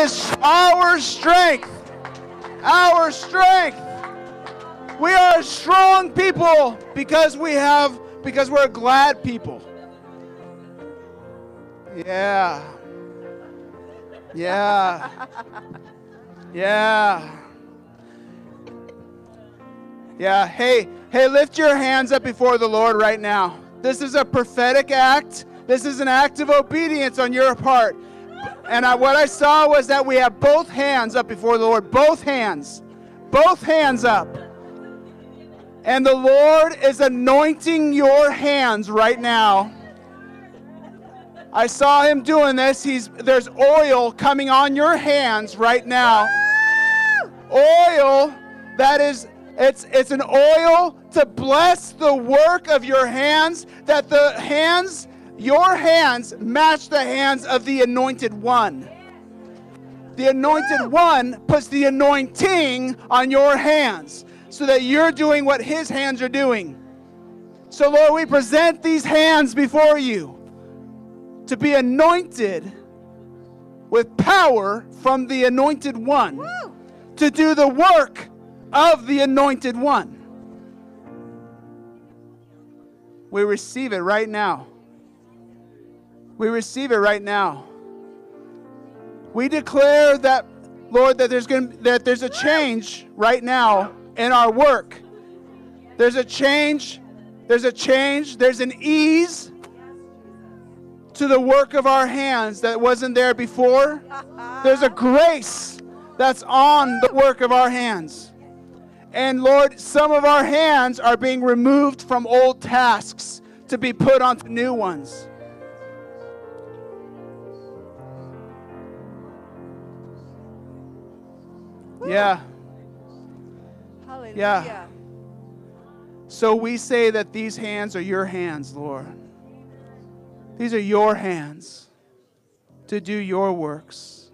is our strength. Our strength. We are strong people because we have because we're glad people. Yeah. Yeah. Yeah. Yeah. Hey, hey, lift your hands up before the Lord right now. This is a prophetic act. This is an act of obedience on your part. And I, what I saw was that we have both hands up before the Lord. Both hands. Both hands up. And the Lord is anointing your hands right now. I saw him doing this. He's there's oil coming on your hands right now. Oil that is it's it's an oil to bless the work of your hands that the hands your hands match the hands of the anointed one. The anointed one puts the anointing on your hands so that you're doing what his hands are doing. So, Lord, we present these hands before you to be anointed with power from the anointed one Woo! to do the work of the anointed one. We receive it right now. We receive it right now. We declare that, Lord, that there's going that there's a change right now in our work. There's a change. There's a change. There's an ease to the work of our hands that wasn't there before. There's a grace that's on the work of our hands. And Lord, some of our hands are being removed from old tasks to be put onto new ones. Yeah. Hallelujah. So we say that these hands are your hands, Lord. These are your hands to do your works.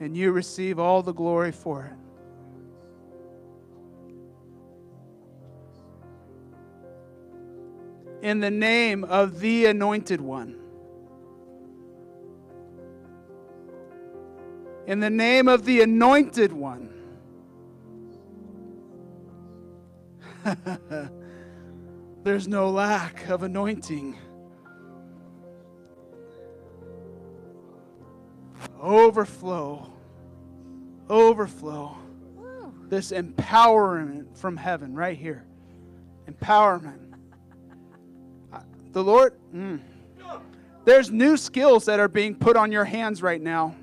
And you receive all the glory for it. In the name of the Anointed One. In the name of the Anointed One. There's no lack of anointing. Overflow. Overflow. This empowerment from heaven right here. Empowerment. The Lord, mm. there's new skills that are being put on your hands right now.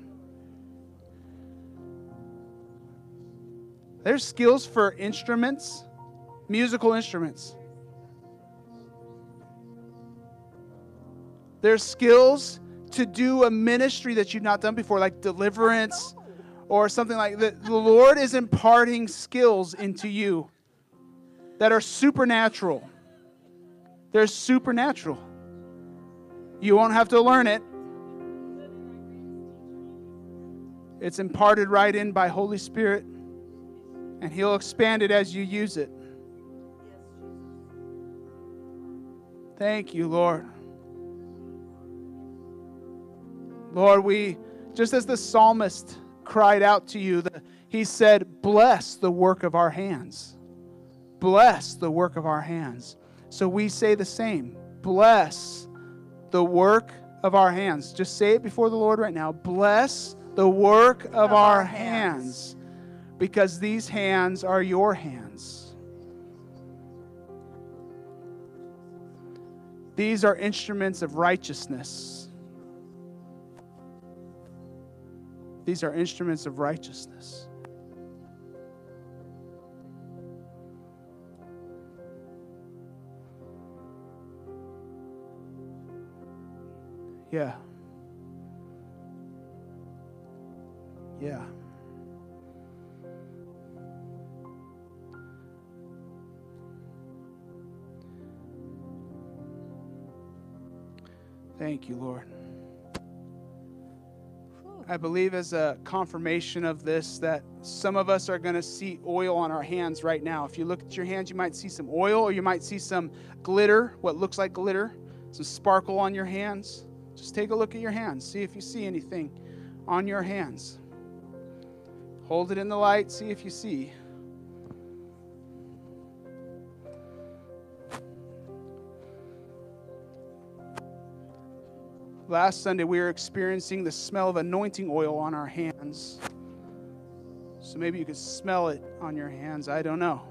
There's skills for instruments, musical instruments. There's skills to do a ministry that you've not done before, like deliverance or something like that. The Lord is imparting skills into you that are supernatural. They're supernatural. You won't have to learn it. It's imparted right in by Holy Spirit, and He'll expand it as you use it. Thank you, Lord. Lord, we, just as the psalmist cried out to you, the, he said, Bless the work of our hands. Bless the work of our hands. So we say the same. Bless the work of our hands. Just say it before the Lord right now. Bless the work of, Of our, our hands. hands. Because these hands are your hands. These are instruments of righteousness. These are instruments of righteousness. Yeah. Yeah. Thank you, Lord. I believe as a confirmation of this that some of us are going to see oil on our hands right now. If you look at your hands, you might see some oil or you might see some glitter, what looks like glitter, some sparkle on your hands. Just take a look at your hands. See if you see anything on your hands. Hold it in the light. See if you see. Last Sunday, we were experiencing the smell of anointing oil on our hands. So maybe you could smell it on your hands. I don't know.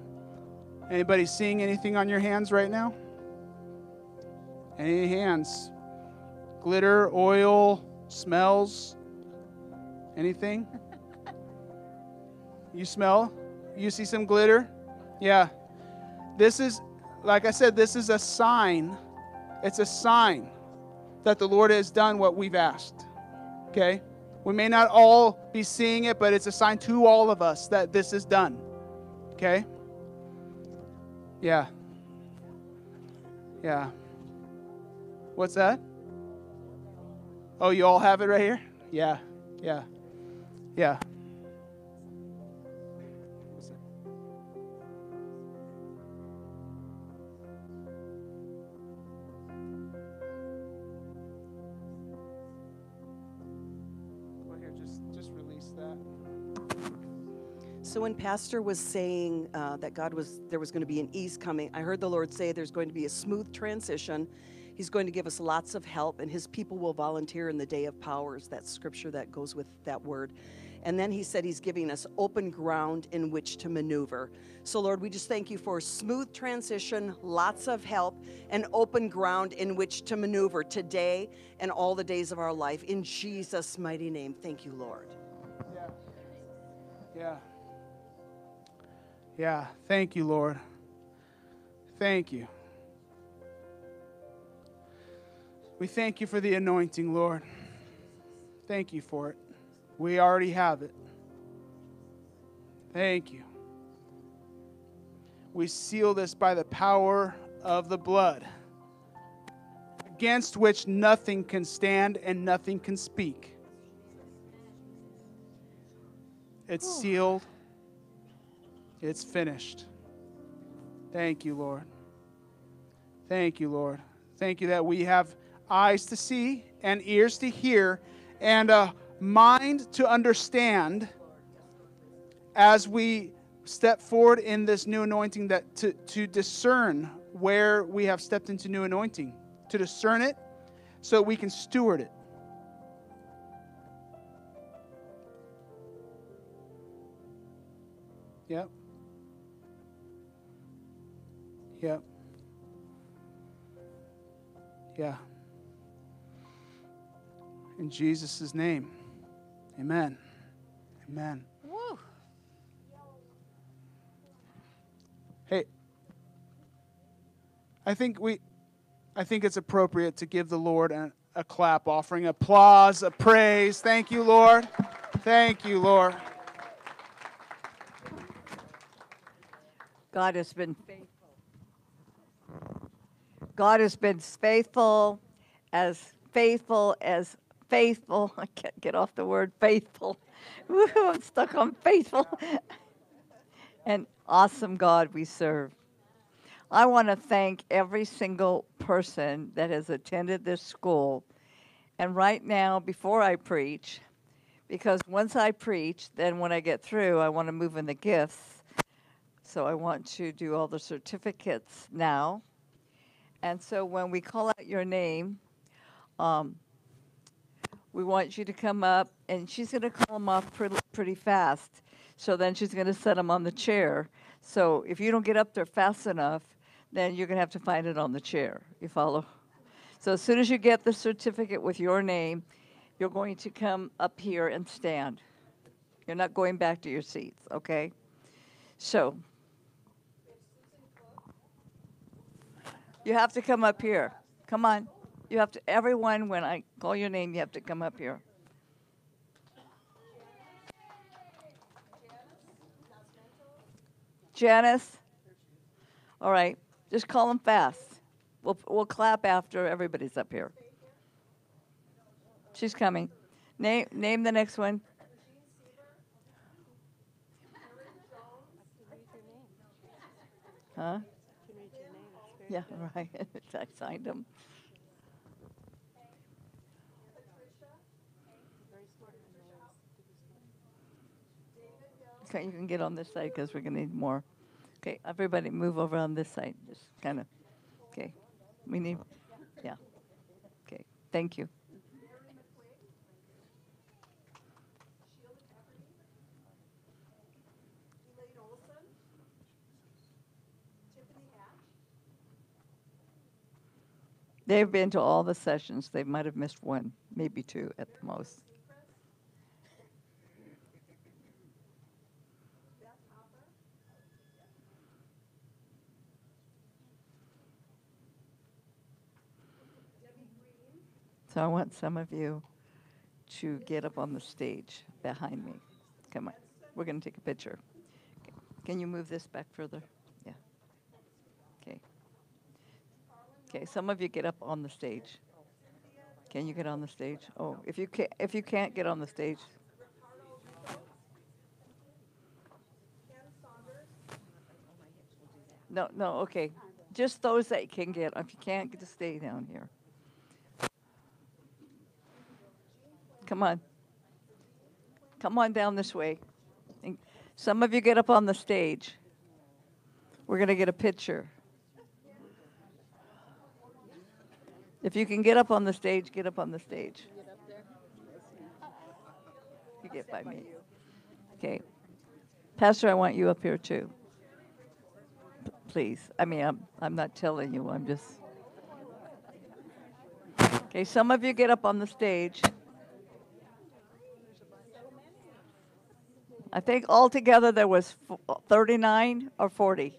Anybody seeing anything on your hands right now? Any hands? Glitter, oil, smells? Anything? You smell? You see some glitter? Yeah. This is, like I said, this is a sign. It's a sign that the Lord has done what we've asked. Okay? We may not all be seeing it, but it's a sign to all of us that this is done. Okay? Yeah. Yeah. What's that? Oh, you all have it right here? Yeah. Yeah. Yeah. So when Pastor was saying uh, that God was there was going to be an ease coming, I heard the Lord say there's going to be a smooth transition. He's going to give us lots of help, and His people will volunteer in the day of powers. That scripture that goes with that word. And then He said He's giving us open ground in which to maneuver. So Lord, we just thank you for smooth transition, lots of help, and open ground in which to maneuver today and all the days of our life. In Jesus' mighty name, thank you, Lord. Yeah. Yeah. Yeah, thank you, Lord. Thank you. We thank you for the anointing, Lord. Thank you for it. We already have it. Thank you. We seal this by the power of the blood, against which nothing can stand and nothing can speak. It's sealed. It's finished. Thank you, Lord. Thank you, Lord. Thank you that we have eyes to see and ears to hear and a mind to understand as we step forward in this new anointing that to, to discern where we have stepped into new anointing to discern it so we can steward it yep Yep. Yeah. In Jesus' name. Amen. Amen. Woo. Hey, I think we I think it's appropriate to give the Lord a, a clap offering, applause, a praise. Thank you, Lord. Thank you, Lord. God has been faithful. God has been faithful, as faithful as faithful. I can't get off the word faithful. I'm stuck on faithful. An awesome God we serve. I want to thank every single person that has attended this school. And right now, before I preach, because once I preach, then when I get through, I want to move in the gifts. So I want to do all the certificates now. And so when we call out your name, um, we want you to come up, and she's going to call them off pretty, pretty fast. So then she's going to set them on the chair. So if you don't get up there fast enough, then you're going to have to find it on the chair. You follow? So as soon as you get the certificate with your name, you're going to come up here and stand. You're not going back to your seats, okay? So You have to come up here. Come on. You have to, everyone, when I call your name, you have to come up here. Janice? All right. Just call them fast. We'll, we'll clap after everybody's up here. She's coming. Name, name the next one. Huh? Yeah, right. I signed them. Okay, you can get on this side because we're going to need more. Okay, everybody move over on this side. Just kind of, okay. We need, yeah. Okay, thank you. They've been to all the sessions. They might have missed one, maybe two at the most. So I want some of you to get up on the stage behind me. Come on, we're going to take a picture. Can you move this back further? Yeah. Okay. Okay, some of you get up on the stage. Can you get on the stage? Oh, if you can't, if you can't get on the stage. No, no, okay. Just those that can get. If you can't, just stay down here. Come on. Come on down this way. Some of you get up on the stage. We're going to get a picture. If you can get up on the stage, get up on the stage. You get by me. Okay. Pastor, I want you up here too. P- Please. I mean, I'm, I'm not telling you, I'm just. Okay, some of you get up on the stage. I think altogether there was f- 39 or 40.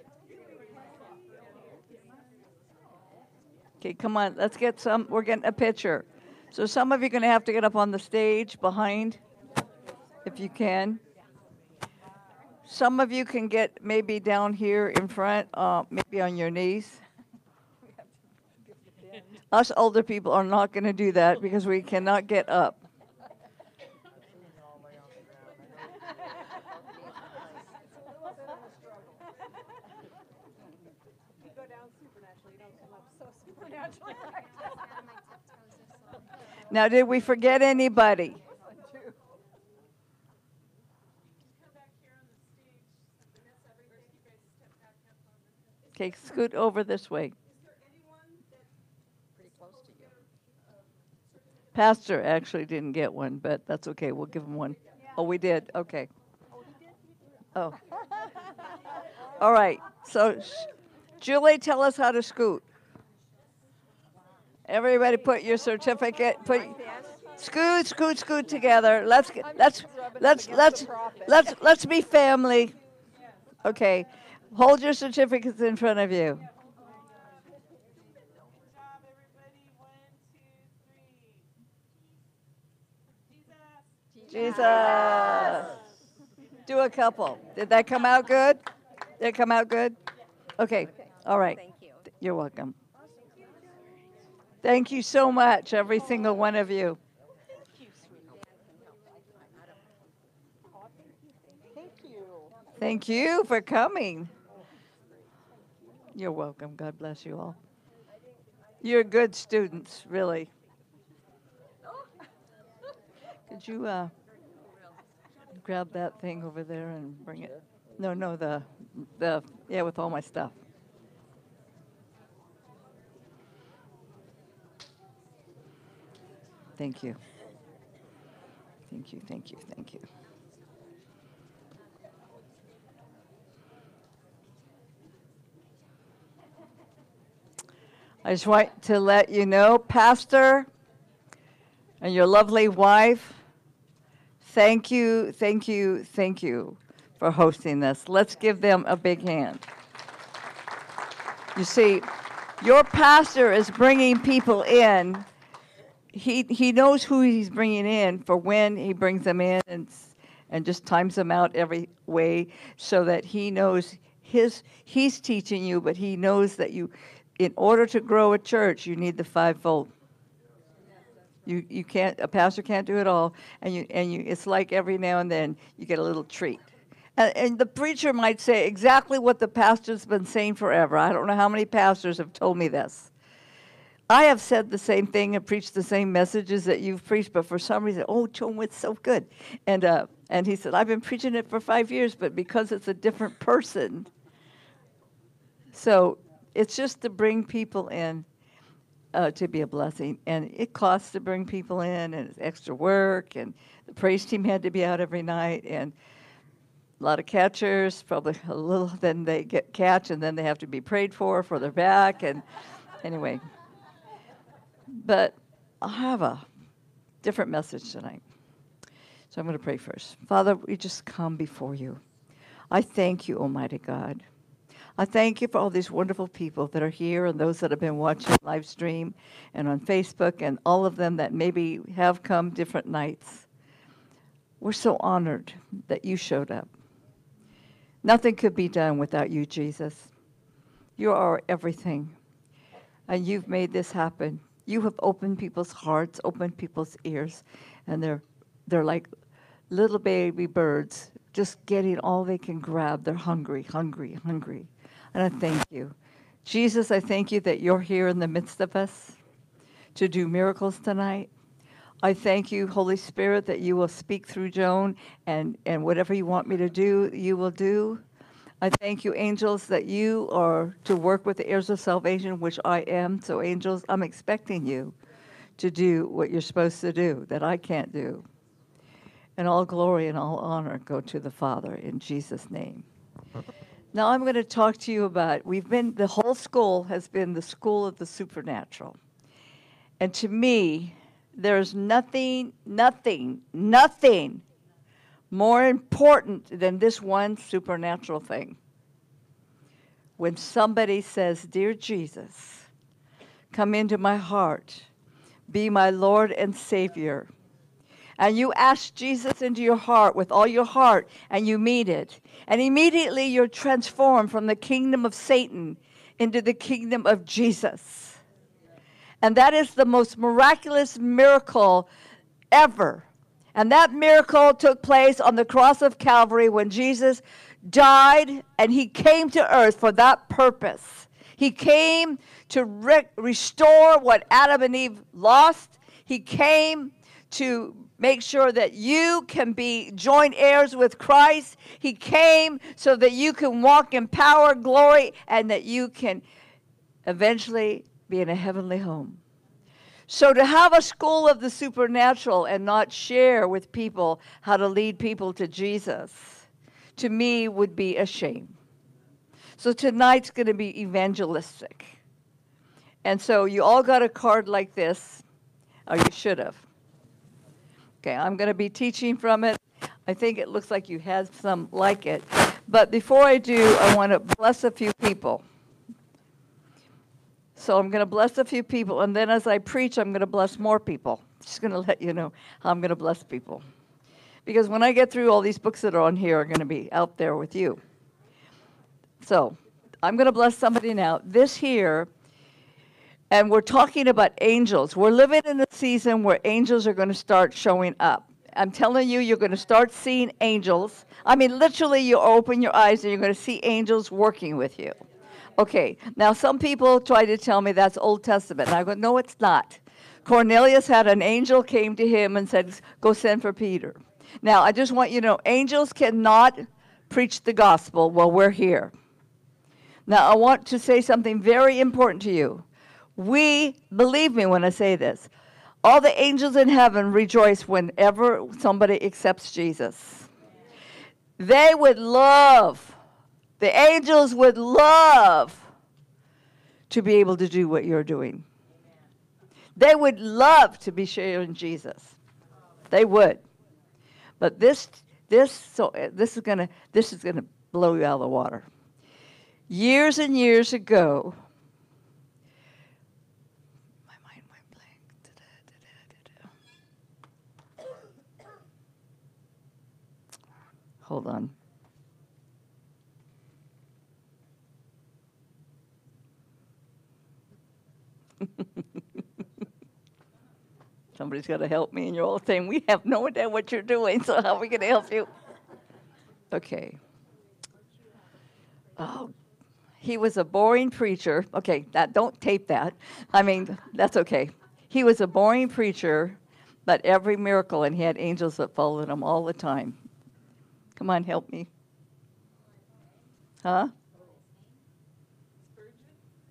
Okay, come on, let's get some, we're getting a picture. So some of you are going to have to get up on the stage behind, if you can. Some of you can get maybe down here in front, uh, maybe on your knees. Us older people are not going to do that because we cannot get up. Now, did we forget anybody? Okay, scoot over this way. Pastor actually didn't get one, but that's okay. We'll give him one. Oh, we did. Okay. Oh. All right. So, Julie, tell us how to scoot. Everybody, put your certificate. Put scoot, scoot, scoot together. Let's let's let's let's let's let's be family. Okay. Hold your certificates in front of you. job, everybody. One, two, three. Jesus. Jesus. Do a couple. Did that come out good? Did it come out good? Okay. All right. Thank you. You're welcome. Thank you so much, every single one of you. Thank you Thank you for coming. You're welcome. God bless you all. You're good students, really. Could you uh, grab that thing over there and bring it? No, no, the, the, yeah, with all my stuff. Thank you. Thank you, thank you, thank you. I just want to let you know, Pastor and your lovely wife, thank you, thank you, thank you for hosting this. Let's give them a big hand. You see, your pastor is bringing people in he he knows who he's bringing in for when he brings them in and and just times them out every way so that he knows his he's teaching you but he knows that you in order to grow a church you need the fivefold. You you can't a pastor can't do it all and you and you it's like every now and then you get a little treat. And, and the preacher might say exactly what the pastor's been saying forever. I don't know how many pastors have told me this I have said the same thing and preached the same messages that you've preached, but for some reason, oh, Joan, it's so good. And, uh, and he said, I've been preaching it for five years, but because it's a different person. So it's just to bring people in uh, to be a blessing. And it costs to bring people in, and it's extra work, and the praise team had to be out every night, and a lot of catchers, probably a little, then they get catch, and then they have to be prayed for for their back. And anyway, but I'll have a different message tonight. So I'm going to pray first. Father, we just come before you. I thank you, Almighty God. I thank you for all these wonderful people that are here and those that have been watching live stream and on Facebook and all of them that maybe have come different nights. We're so honored that you showed up. Nothing could be done without you, Jesus. You are everything. And you've made this happen. You have opened people's hearts, opened people's ears, and they're they're like little baby birds just getting all they can grab. They're hungry, hungry, hungry. And I thank you. Jesus, I thank you that you're here in the midst of us to do miracles tonight. I thank you, Holy Spirit, that you will speak through Joan and, and whatever you want me to do, you will do. I thank you, angels, that you are to work with the heirs of salvation, which I am. So, angels, I'm expecting you to do what you're supposed to do that I can't do. And all glory and all honor go to the Father in Jesus' name. Now I'm going to talk to you about we've been the whole school has been the school of the supernatural. And to me, there's nothing, nothing, nothing more important than this one supernatural thing. When somebody says, Dear Jesus, come into my heart, be my Lord and Savior and you ask Jesus into your heart with all your heart and you meet it, and immediately you're transformed from the kingdom of Satan into the kingdom of Jesus. And that is the most miraculous miracle ever. And that miracle took place on the cross of Calvary when Jesus died and he came to earth for that purpose. He came to re- restore what Adam and Eve lost. He came to make sure that you can be joint heirs with Christ. He came so that you can walk in power, glory, and that you can eventually be in a heavenly home. So, to have a school of the supernatural and not share with people how to lead people to Jesus, to me, would be a shame. So, tonight's going to be evangelistic. And so, you all got a card like this, or you should have. Okay, I'm going to be teaching from it. I think it looks like you have some like it. But before I do, I want to bless a few people. So I'm going to bless a few people, and then as I preach, I'm going to bless more people. Just going to let you know how I'm going to bless people. Because when I get through, all these books that are on here are going to be out there with you. So I'm going to bless somebody now. This here and we're talking about angels. We're living in a season where angels are going to start showing up. I'm telling you, you're going to start seeing angels. I mean, literally, you open your eyes and you're going to see angels working with you. Okay, now some people try to tell me that's Old Testament. And I go, no, it's not. Cornelius had an angel came to him and said, go send for Peter. Now, I just want you to know, angels cannot preach the gospel while we're here. Now, I want to say something very important to you. We, believe me when I say this, all the angels in heaven rejoice whenever somebody accepts Jesus. They would love, the angels would love to be able to do what you're doing. They would love to be sharing Jesus. They would. But this, this, so uh, this is gonna, this is gonna blow you out of the water. Years and years ago, my mind went blank. Hold on. Somebody's got to help me, and you're all saying, We have no idea what you're doing, so how are we going to help you? Okay. Oh, he was a boring preacher. Okay, that don't tape that. I mean, that's okay. He was a boring preacher, but every miracle, and he had angels that followed him all the time. Come on, help me. Huh?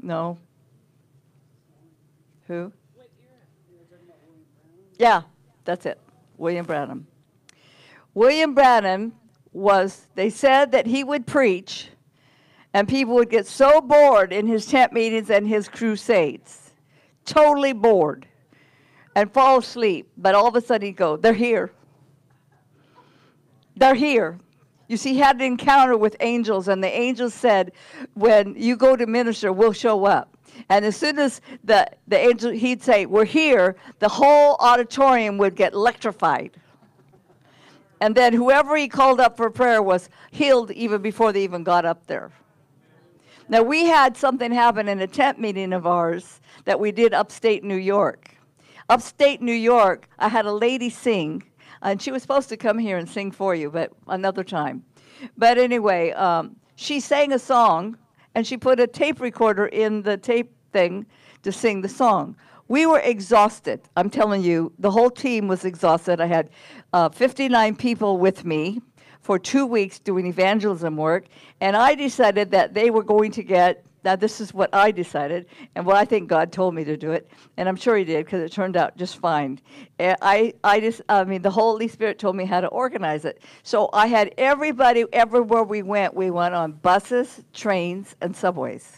No. Who? Yeah, that's it. William Branham. William Branham was, they said that he would preach, and people would get so bored in his tent meetings and his crusades, totally bored, and fall asleep. But all of a sudden he'd go, They're here. They're here. You see, he had an encounter with angels, and the angels said, When you go to minister, we'll show up. And as soon as the, the angel, he'd say, We're here, the whole auditorium would get electrified. And then whoever he called up for prayer was healed even before they even got up there. Now, we had something happen in a tent meeting of ours that we did upstate New York. Upstate New York, I had a lady sing, and she was supposed to come here and sing for you, but another time. But anyway, um, she sang a song, and she put a tape recorder in the tape thing to sing the song. We were exhausted. I'm telling you, the whole team was exhausted. I had uh, 59 people with me for two weeks doing evangelism work, and I decided that they were going to get. Now, this is what I decided, and what I think God told me to do it, and I'm sure He did because it turned out just fine. And I, I just, I mean, the Holy Spirit told me how to organize it. So I had everybody, everywhere we went, we went on buses, trains, and subways.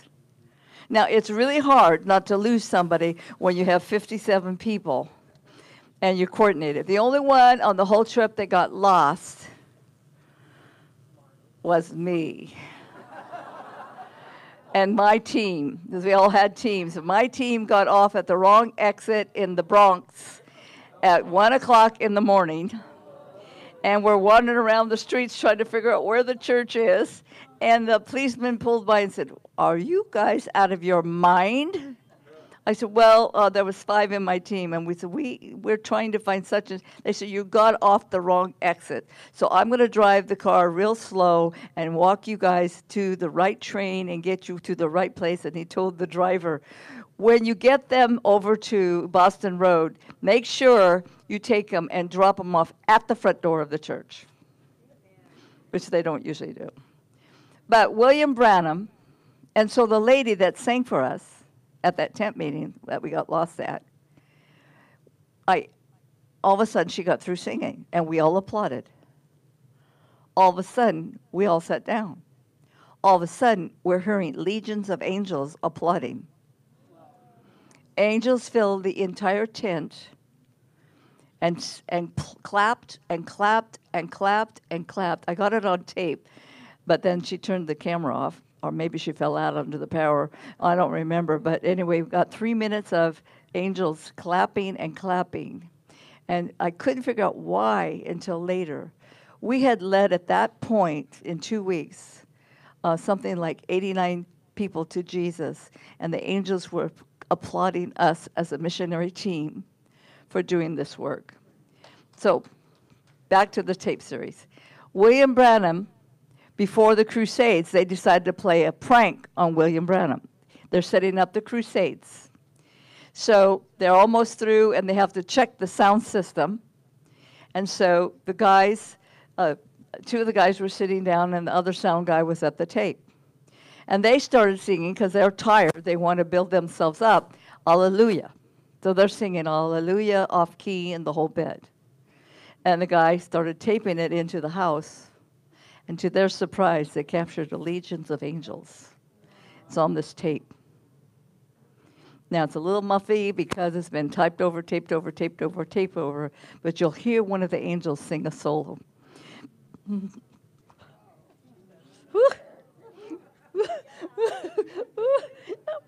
Now, it's really hard not to lose somebody when you have 57 people and you're coordinated. The only one on the whole trip that got lost was me and my team, because we all had teams. My team got off at the wrong exit in the Bronx at 1 o'clock in the morning. And we're wandering around the streets trying to figure out where the church is. And the policeman pulled by and said, Are you guys out of your mind? I said, Well, uh, there was five in my team, and we said, we, We're trying to find such and They said, You got off the wrong exit. So I'm going to drive the car real slow and walk you guys to the right train and get you to the right place. And he told the driver, When you get them over to Boston Road, make sure you take them and drop them off at the front door of the church, which they don't usually do. But William Branham, and so the lady that sang for us at that tent meeting that we got lost at, I, all of a sudden she got through singing, and we all applauded. All of a sudden, we all sat down. All of a sudden, we're hearing legions of angels applauding. Angels filled the entire tent and, and cl- clapped and clapped and clapped and clapped. I got it on tape, but then she turned the camera off, or maybe she fell out under the power. I don't remember. But anyway, we got three minutes of angels clapping and clapping. And I couldn't figure out why until later. We had led at that point in two weeks uh, something like 89 people to Jesus, and the angels were applauding us as a missionary team for doing this work. So, back to the tape series. William Branham, before the Crusades, they decided to play a prank on William Branham. They're setting up the Crusades. So, they're almost through and they have to check the sound system. And so, the guys, uh, two of the guys were sitting down, and the other sound guy was at the tape. And they started singing because they're tired. They want to build themselves up. Hallelujah. So they're singing Hallelujah off key and the whole bit. And the guy started taping it into the house. And to their surprise, they captured legions of angels. It's on this tape. Now, it's a little muffy because it's been typed over, taped over, taped over, taped over, but you'll hear one of the angels sing a solo. Oh,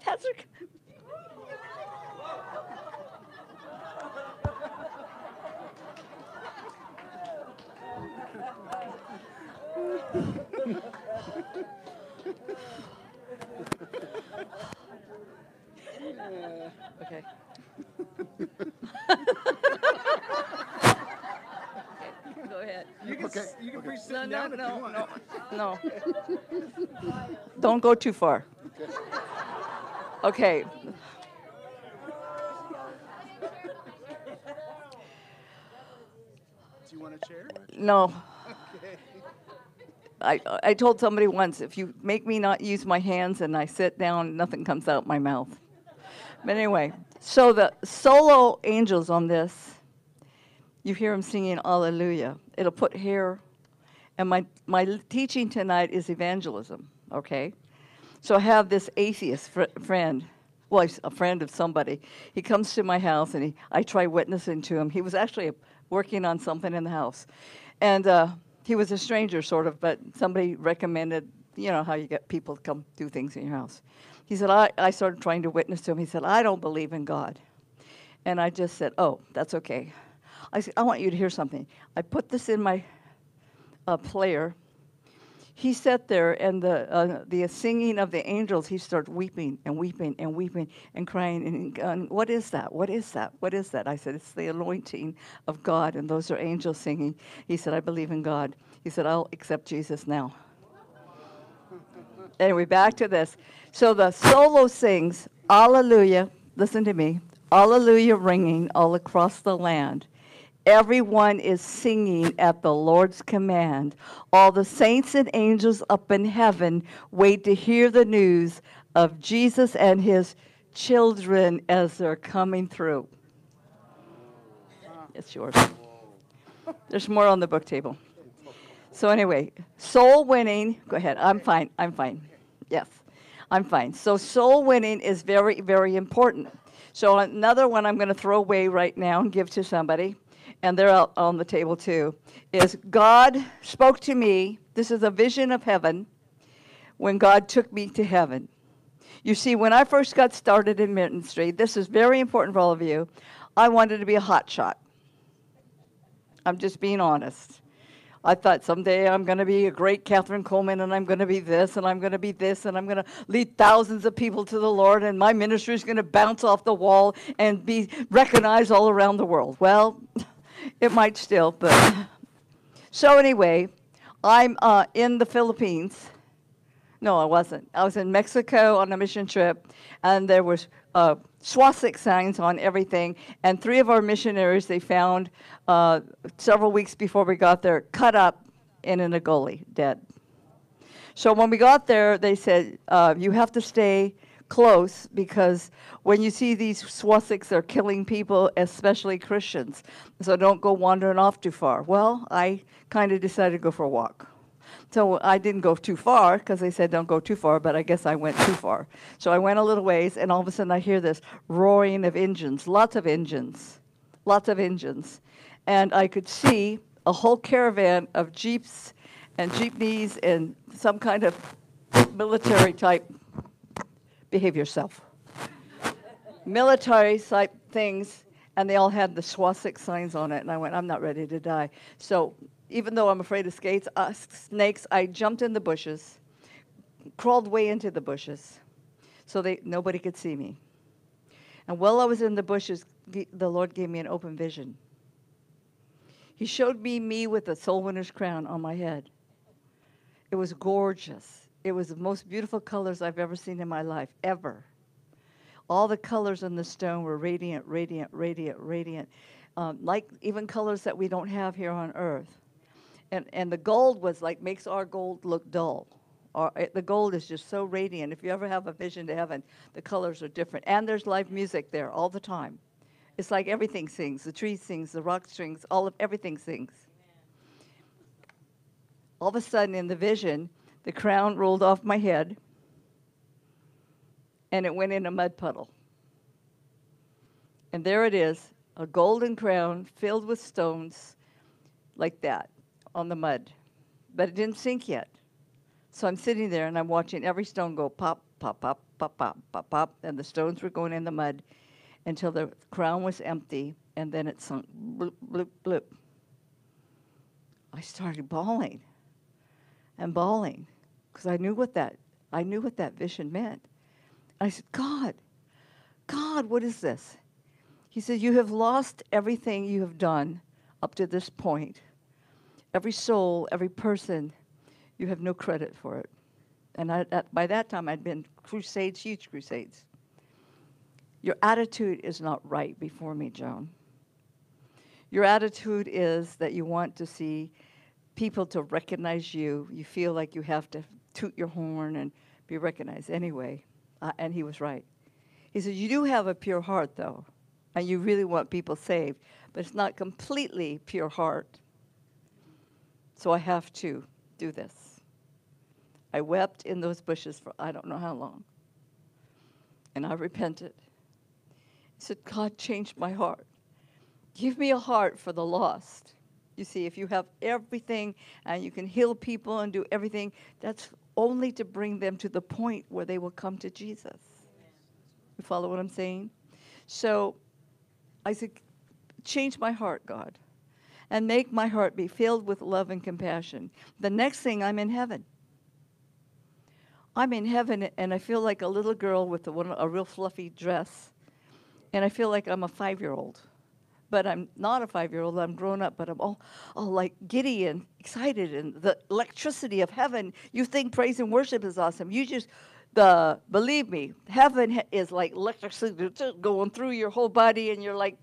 Pastor. Okay. Go ahead. You can, you can preach No, no, no, no, no. Don't go too far. Okay. Do you want a chair? No. I, I told somebody once if you make me not use my hands and I sit down, nothing comes out my mouth. But anyway, so the solo angels on this, you hear them singing Alleluia. It'll put hair. And my, my teaching tonight is evangelism, okay? So I have this atheist fr- friend, well, a friend of somebody. He comes to my house and he, I try witnessing to him. He was actually working on something in the house. And uh, he was a stranger, sort of, but somebody recommended, you know, how you get people to come do things in your house. He said, I, I started trying to witness to him. He said, I don't believe in God. And I just said, Oh, that's okay. I said, I want you to hear something. I put this in my uh, player. He sat there, and the uh, the singing of the angels. He started weeping and weeping and weeping and crying. And, and what is that? What is that? What is that? I said, it's the anointing of God, and those are angels singing. He said, I believe in God. He said, I'll accept Jesus now. Anyway, back to this. So the solo sings, Alleluia, listen to me, Alleluia ringing all across the land. Everyone is singing at the Lord's command. All the saints and angels up in heaven wait to hear the news of Jesus and his children as they're coming through. It's yours. There's more on the book table. So anyway, soul winning. Go ahead. I'm fine. I'm fine. Yes, I'm fine. So soul winning is very, very important. So another one I'm going to throw away right now and give to somebody, and they're out on the table too. Is God spoke to me. This is a vision of heaven. When God took me to heaven. You see, when I first got started in ministry, this is very important for all of you. I wanted to be a hot shot. I'm just being honest. I thought someday I'm going to be a great Kathryn Kuhlman and I'm going to be this and I'm going to be this and I'm going to lead thousands of people to the Lord and my ministry is going to bounce off the wall and be recognized all around the world. Well, it might still, but. So, anyway, I'm uh, in the Philippines. No, I wasn't. I was in Mexico on a mission trip, and there was uh, swastika signs on everything. And three of our missionaries they found uh, several weeks before we got there, cut up and in an agoli, dead. So when we got there, they said uh, you have to stay close because when you see these swastikas, they're killing people, especially Christians. So don't go wandering off too far. Well, I kind of decided to go for a walk. So I didn't go too far because they said don't go too far, but I guess I went too far. So I went a little ways, and all of a sudden I hear this roaring of engines, lots of engines, lots of engines. And I could see a whole caravan of jeeps and jeepneys and some kind of military type behave yourself. military type things, and they all had the swastik signs on it. And I went, I'm not ready to die. So even though I'm afraid of skates, uh, snakes, I jumped in the bushes, crawled way into the bushes, so they nobody could see me. And while I was in the bushes, the Lord gave me an open vision. He showed me me with a soul winner's crown on my head. It was gorgeous. It was the most beautiful colors I've ever seen in my life, ever. All the colors in the stone were radiant, radiant, radiant, radiant, um, like even colors that we don't have here on earth. And, and the gold was like, makes our gold look dull. Our, it, the gold is just so radiant. If you ever have a vision to heaven, the colors are different. And there's live music there all the time. It's like everything sings. The tree sings, the rock sings, all of everything sings. All of a sudden, in the vision, the crown rolled off my head, and it went in a mud puddle. And there it is, a golden crown filled with stones, like that, on the mud. But it didn't sink yet. So I'm sitting there and I'm watching every stone go pop, pop, pop, pop, pop, pop, pop, and the stones were going in the mud until the crown was empty, and then it sunk, bloop, bloop, bloop. I started bawling and bawling because I knew what that I knew what that vision meant. I said, God, God, what is this? He said, You have lost everything you have done up to this point. Every soul, every person, you have no credit for it. And I, that, by that time, I'd been crusades, huge crusades. Your attitude is not right before me, Joan. Your attitude is that you want to see people to recognize you. You feel like you have to toot your horn and be recognized. Anyway, uh, and he was right. He said, You do have a pure heart, though, and you really want people saved, but it's not completely pure heart. So I have to do this. I wept in those bushes for I don't know how long. And I repented. He said, God, changed my heart. Give me a heart for the lost. You see, if you have everything and you can heal people and do everything, that's only to bring them to the point where they will come to Jesus. You follow what I'm saying? So I said, change my heart, God, and make my heart be filled with love and compassion. The next thing, I'm in heaven. I'm in heaven and I feel like a little girl with a, a real fluffy dress. And I feel like I'm a five year old. But I'm not a five year old, I'm grown up, but I'm all, all like giddy and excited and the electricity of heaven. You think praise and worship is awesome. You just, the believe me, heaven is like electricity going through your whole body and you're like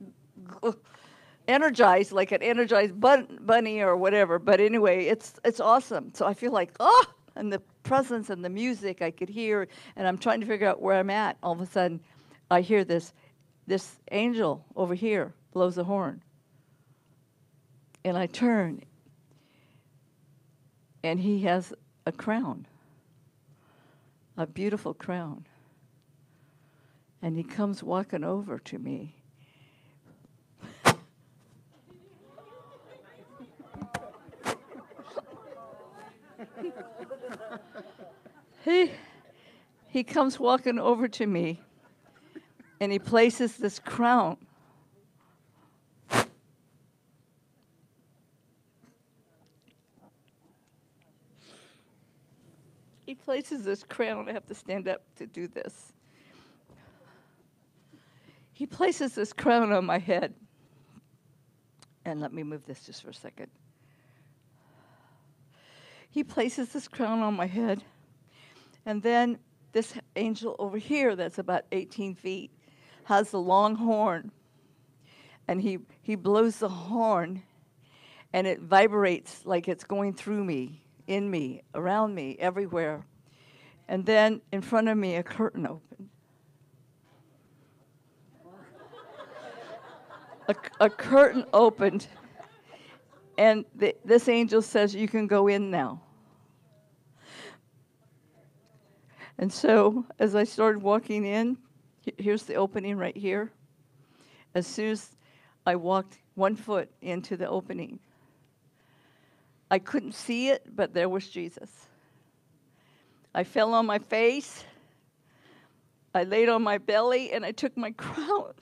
energized like an energized bun- bunny or whatever. But anyway, it's it's awesome. So I feel like oh, and the presence and the music I could hear, and I'm trying to figure out where I'm at. All of a sudden, I hear this this angel over here blows a horn, and I turn, and he has a crown, a beautiful crown, and he comes walking over to me. he, he comes walking over to me and he places this crown. He places this crown. I have to stand up to do this. He places this crown on my head. And let me move this just for a second. He places this crown on my head. And then this angel over here, that's about 18 feet, has the long horn. And he, he blows the horn, and it vibrates like it's going through me, in me, around me, everywhere. And then in front of me, a curtain opened. a, a curtain opened and the, this angel says, You can go in now. And so, as I started walking in, here's the opening right here. As soon as I walked one foot into the opening, I couldn't see it, but there was Jesus. I fell on my face. I laid on my belly and I took my crown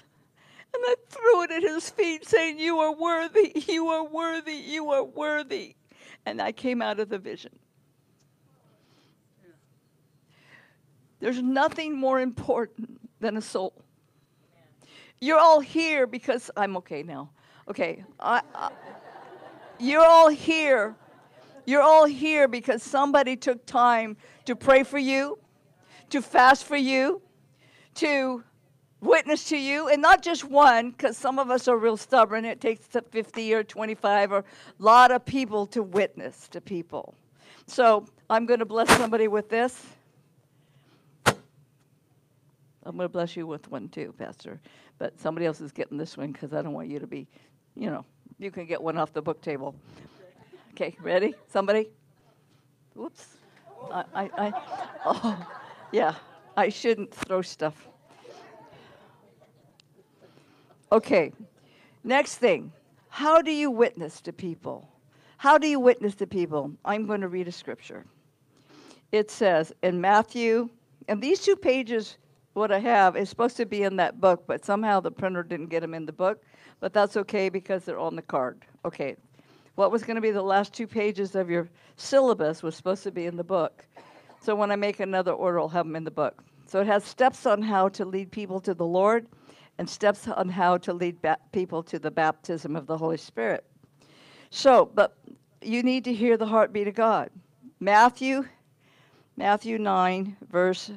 and I threw it at his feet, saying, You are worthy, you are worthy, you are worthy. And I came out of the vision. There's nothing more important than a soul. You're all here because I'm okay now. Okay, I, I, you're all here. You're all here because somebody took time to pray for you, to fast for you, to witness to you, and not just one, because some of us are real stubborn. It takes 50 or 25 or a lot of people to witness to people. So I'm going to bless somebody with this. I'm going to bless you with one too, Pastor. But somebody else is getting this one because I don't want you to be, you know, you can get one off the book table. Okay, ready? Somebody? Whoops. I, I, I oh, yeah, I shouldn't throw stuff. Okay, next thing. How do you witness to people? How do you witness to people? I'm going to read a scripture. It says in Matthew, and these two pages, what I have, is supposed to be in that book, but somehow the printer didn't get them in the book. But that's okay because they're on the card. Okay, what was going to be the last two pages of your syllabus was supposed to be in the book. So when I make another order, I'll have them in the book. So it has steps on how to lead people to the Lord and steps on how to lead ba- people to the baptism of the Holy Spirit. So, but you need to hear the heartbeat of God. Matthew, Matthew 9, verse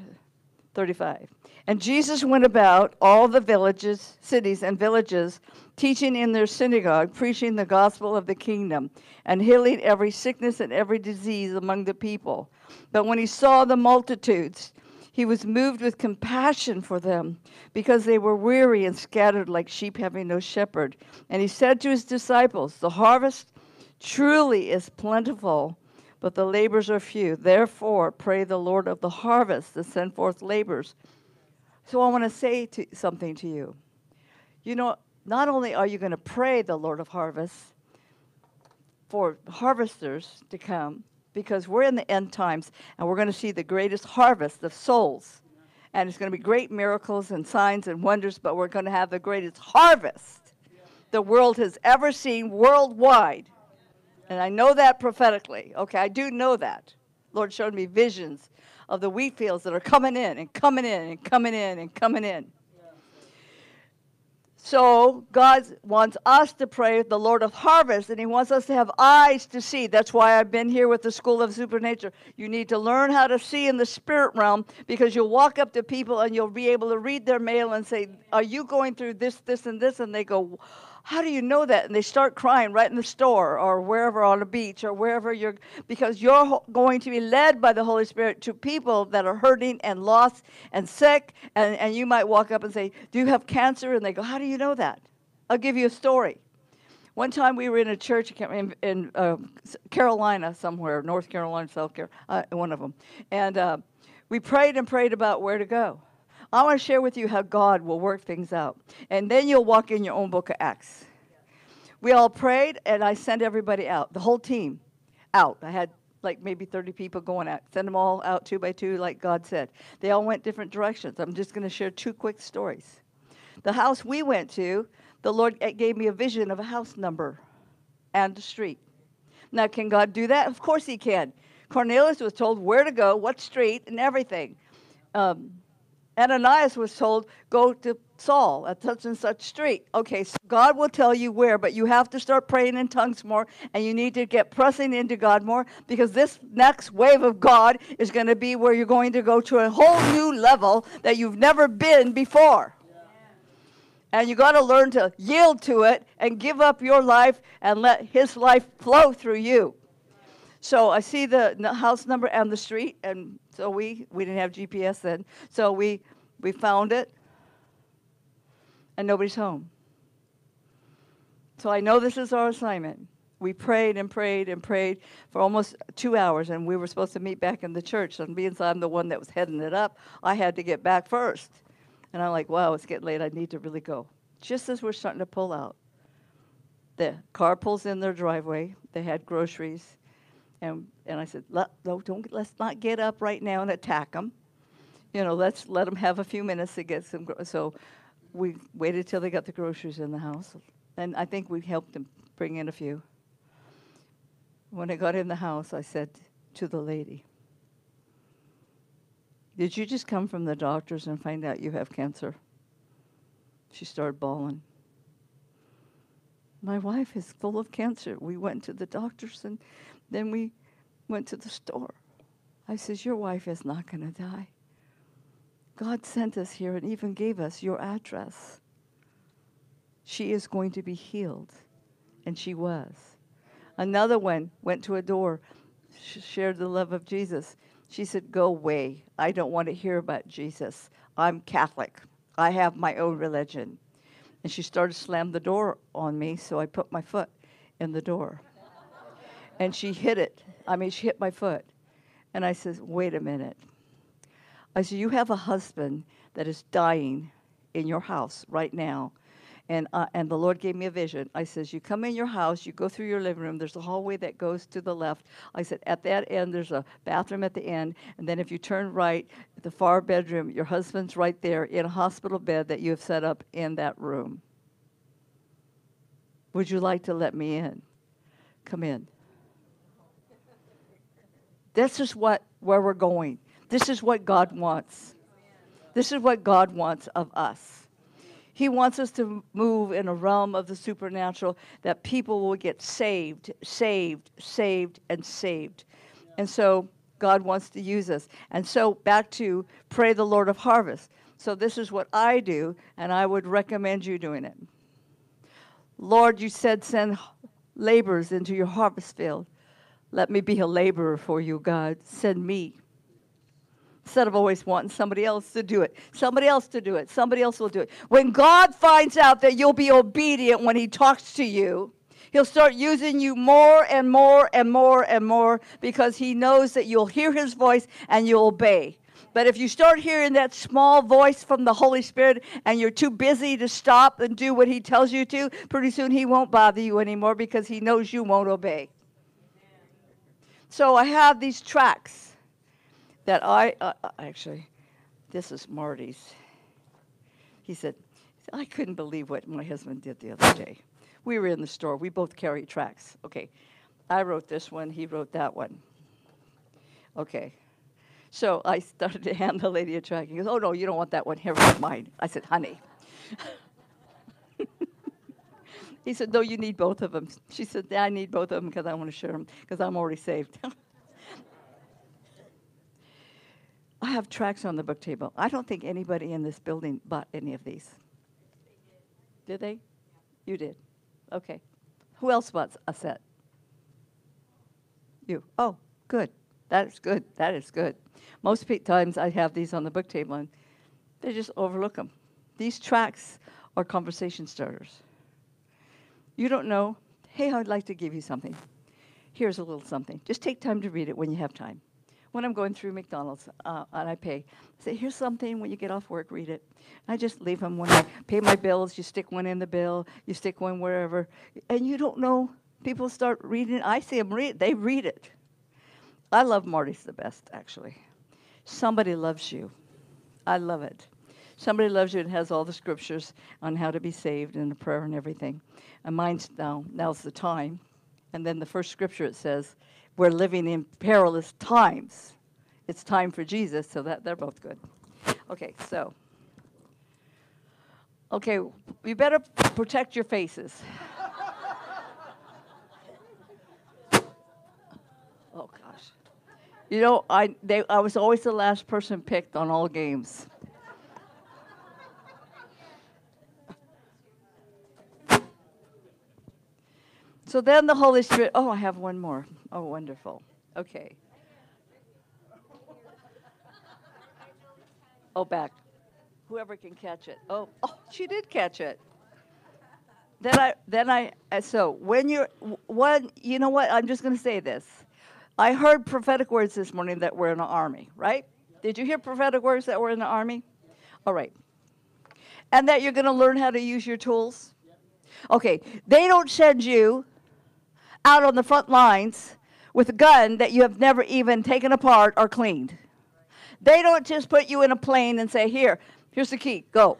35. And Jesus went about all the villages, cities, and villages, teaching in their synagogue, preaching the gospel of the kingdom, and healing every sickness and every disease among the people. But when he saw the multitudes, he was moved with compassion for them, because they were weary and scattered like sheep having no shepherd. And he said to his disciples, The harvest truly is plentiful but the labors are few. Therefore, pray the Lord of the harvest to send forth labors. So I want to say to, something to you. You know, not only are you going to pray the Lord of harvest for harvesters to come, because we're in the end times and we're going to see the greatest harvest of souls. And it's going to be great miracles and signs and wonders, but we're going to have the greatest harvest the world has ever seen worldwide. And I know that prophetically. Okay, I do know that. Lord showed me visions of the wheat fields that are coming in and coming in and coming in and coming in. So God wants us to pray the Lord of harvest, and He wants us to have eyes to see. That's why I've been here with the School of Supernatural. You need to learn how to see in the spirit realm because you'll walk up to people and you'll be able to read their mail and say, Are you going through this, this, and this? And they go, how do you know that? And they start crying right in the store or wherever on the beach or wherever you're, because you're going to be led by the Holy Spirit to people that are hurting and lost and sick. And, and you might walk up and say, Do you have cancer? And they go, How do you know that? I'll give you a story. One time we were in a church in, in uh, Carolina somewhere, North Carolina, South Carolina, uh, one of them. And uh, we prayed and prayed about where to go. I want to share with you how God will work things out. And then you'll walk in your own book of Acts. We all prayed, and I sent everybody out, the whole team out. I had like maybe 30 people going out. Send them all out two by two, like God said. They all went different directions. I'm just going to share two quick stories. The house we went to, the Lord gave me a vision of a house number and a street. Now, can God do that? Of course He can. Cornelius was told where to go, what street, and everything. Um, Ananias was told, go to Saul at such and such street. Okay, so God will tell you where, but you have to start praying in tongues more and you need to get pressing into God more because this next wave of God is going to be where you're going to go to a whole new level that you've never been before. And you got to learn to yield to it and give up your life and let His life flow through you. So I see the house number and the street, and so we we didn't have GPS then. So we we found it, and nobody's home. So I know this is our assignment. We prayed and prayed and prayed for almost two hours, and we were supposed to meet back in the church. And being I'm the one that was heading it up, I had to get back first. And I'm like, wow, it's getting late. I need to really go. Just as we're starting to pull out, the car pulls in their driveway. They had groceries and, and I said, no, don't, let's not get up right now and attack them. You know, let's let them have a few minutes to get some. Gro- so we waited till they got the groceries in the house. And I think we helped them bring in a few. When I got in the house, I said to the lady, Did you just come from the doctors and find out you have cancer? She started bawling. My wife is full of cancer. We went to the doctors and then we went to the store. I says, Your wife is not going to die. God sent us here and even gave us your address. She is going to be healed. And she was. Another one went to a door, shared the love of Jesus. She said, Go away. I don't want to hear about Jesus. I'm Catholic. I have my own religion. And she started to slam the door on me, so I put my foot in the door and she hit it. I mean, she hit my foot. And I says, wait a minute. I said, you have a husband that is dying in your house right now. And, uh, and the Lord gave me a vision. I says, you come in your house, you go through your living room. There's a hallway that goes to the left. I said, at that end, there's a bathroom at the end. And then if you turn right, the far bedroom, your husband's right there in a hospital bed that you have set up in that room. Would you like to let me in? Come in. This is what where we're going. This is what God wants. This is what God wants of us. He wants us to move in a realm of the supernatural that people will get saved, saved, saved, and saved. And so God wants to use us. And so back to pray the Lord of harvest. So this is what I do, and I would recommend you doing it. Lord, you said send laborers into your harvest field. Let me be a laborer for you, God. Send me. Instead of always wanting somebody else to do it, somebody else to do it, somebody else will do it. When God finds out that you'll be obedient when He talks to you, He'll start using you more and more and more and more because He knows that you'll hear His voice and you'll obey. But if you start hearing that small voice from the Holy Spirit and you're too busy to stop and do what He tells you to, pretty soon He won't bother you anymore because He knows you won't obey. So I have these tracks that I uh, uh, actually, this is Marty's. He said, I couldn't believe what my husband did the other day. We were in the store. We both carry tracks. Okay, I wrote this one. He wrote that one. Okay. So I started to hand the lady a track. He goes, Oh, no, you don't want that one. Here, mine. I said, Honey. he said, No, you need both of them. She said, yeah, I need both of them because I want to share them because I'm already saved. I have tracks on the book table. I don't think anybody in this building bought any of these. Did they? You did. Okay. Who else bought a set? You. Oh, good. That is good. That is good. Most times I have these on the book table and they just overlook them. These tracks are conversation starters. You don't know, hey, I'd like to give you something. Here's a little something. Just take time to read it when you have time when I'm going through McDonald's uh, and I pay, I say, here's something when you get off work, read it. I just leave them when I pay my bills. You stick one in the bill, you stick one wherever, and you don't know. People start reading. I see them read. They read it. I love Marty's the best, actually. Somebody loves you. I love it. Somebody loves you and has all the scriptures on how to be saved and the prayer and everything. And mine's now. Now's the time. And then the first scripture it says, we're living in perilous times. It's time for Jesus, so that they're both good. Okay, so. Okay, you better protect your faces. oh gosh. You know, I they I was always the last person picked on all games. So then the Holy Spirit, oh, I have one more. Oh, wonderful. Okay. Oh, back. Whoever can catch it. Oh, oh, she did catch it. Then I, then I, uh, so when you're, when, you know what? I'm just going to say this. I heard prophetic words this morning that we're in the army, right? Did you hear prophetic words that we're in the army? All right. And that you're going to learn how to use your tools? Okay. They don't send you out on the front lines with a gun that you have never even taken apart or cleaned. They don't just put you in a plane and say, Here, here's the key, go.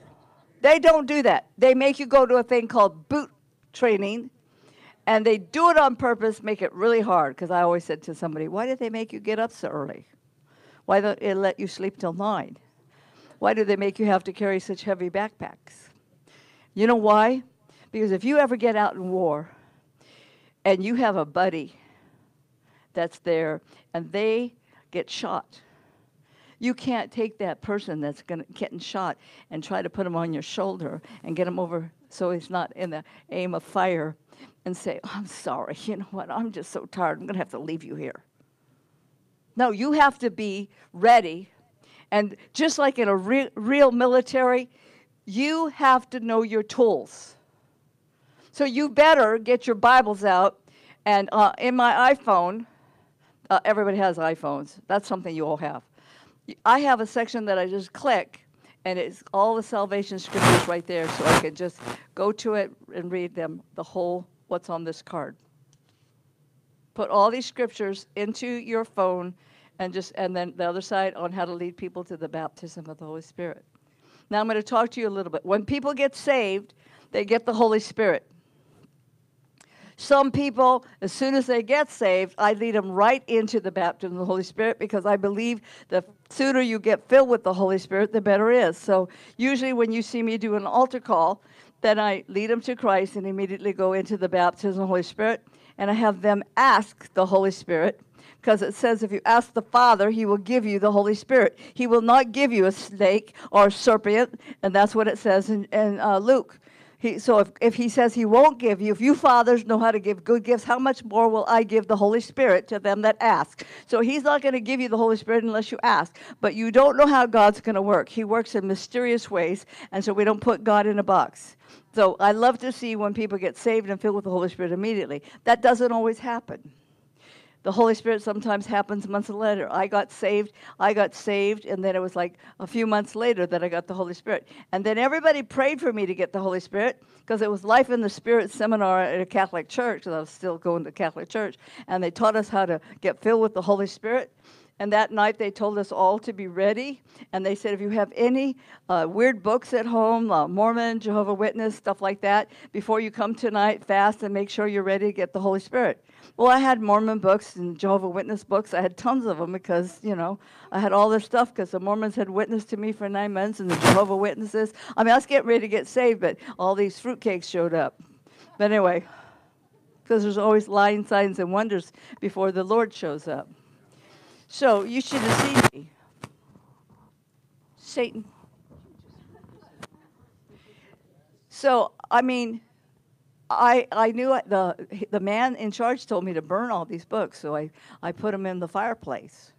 They don't do that. They make you go to a thing called boot training, and they do it on purpose, make it really hard. Because I always said to somebody, Why did they make you get up so early? Why don't they let you sleep till nine? Why do they make you have to carry such heavy backpacks? You know why? Because if you ever get out in war, and you have a buddy that's there and they get shot. You can't take that person that's gonna, getting shot and try to put him on your shoulder and get him over so he's not in the aim of fire and say oh, i'm sorry you know what? I'm just so tired. I'm going to have to leave you here. No you have to be ready. And just like in a re- real military you have to know your tools so you better get your Bibles out. And uh, in my iPhone, uh, everybody has iPhones. That's something you all have. I have a section that I just click, and it's all the salvation scriptures right there, so I can just go to it and read them, the whole what's on this card. Put all these scriptures into your phone, and just and then the other side on how to lead people to the baptism of the Holy Spirit. Now I'm going to talk to you a little bit. When people get saved, they get the Holy Spirit. Some people, as soon as they get saved, I lead them right into the baptism of the Holy Spirit because I believe the sooner you get filled with the Holy Spirit, the better it is. So usually when you see me do an altar call, then I lead them to Christ and immediately go into the baptism of the Holy Spirit. And I have them ask the Holy Spirit because it says if you ask the Father, He will give you the Holy Spirit. He will not give you a snake or a serpent, and that's what it says in, in uh, Luke. He, so if, if he says he won't give you, if you fathers know how to give good gifts, how much more will I give the Holy Spirit to them that ask? So he's not going to give you the Holy Spirit unless you ask. But you don't know how God's going to work. He works in mysterious ways, and so we don't put God in a box. So I love to see when people get saved and filled with the Holy Spirit immediately. That doesn't always happen. The Holy Spirit sometimes happens months later. I got saved, I got saved, and then it was like a few months later that I got the Holy Spirit. And then everybody prayed for me to get the Holy Spirit because it was Life in the Spirit seminar at a Catholic church, and I was still going to Catholic church. And they taught us how to get filled with the Holy Spirit. And that night they told us all to be ready. And they said, if you have any uh, weird books at home, uh, Mormon, Jehovah Witness, stuff like that, before you come tonight, fast and make sure you're ready to get the Holy Spirit. Well, I had Mormon books and Jehovah Witness books. I had tons of them because, you know, I had all this stuff because the Mormons had witnessed to me for nine months and the Jehovah Witnesses. I mean, I was getting ready to get saved, but all these fruitcakes showed up. But anyway, because there's always lying signs and wonders before the Lord shows up. So you should have seen me. Satan. So, I mean, I, I knew the, the man in charge told me to burn all these books, so I, I put them in the fireplace.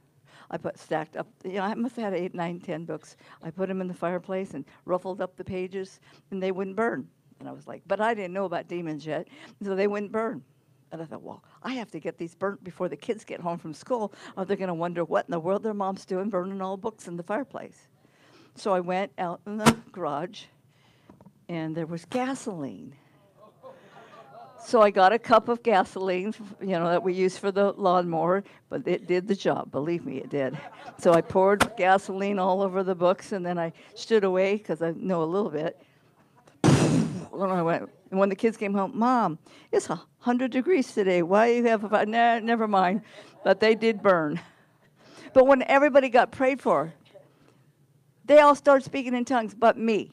I put stacked up, you know, I must have had eight, nine, ten books. I put them in the fireplace and ruffled up the pages, and they wouldn't burn. And I was like, but I didn't know about demons yet, so they wouldn't burn. And I thought, well, I have to get these burnt before the kids get home from school, or they're going to wonder what in the world their mom's doing burning all books in the fireplace. So I went out in the garage, and there was gasoline. So I got a cup of gasoline, you know, that we use for the lawnmower, but it did the job. Believe me, it did. So I poured gasoline all over the books, and then I stood away because I know a little bit. And when the kids came home, Mom, it's a hundred degrees today. Why you have a? Nah, never mind. But they did burn. But when everybody got prayed for, they all started speaking in tongues, but me.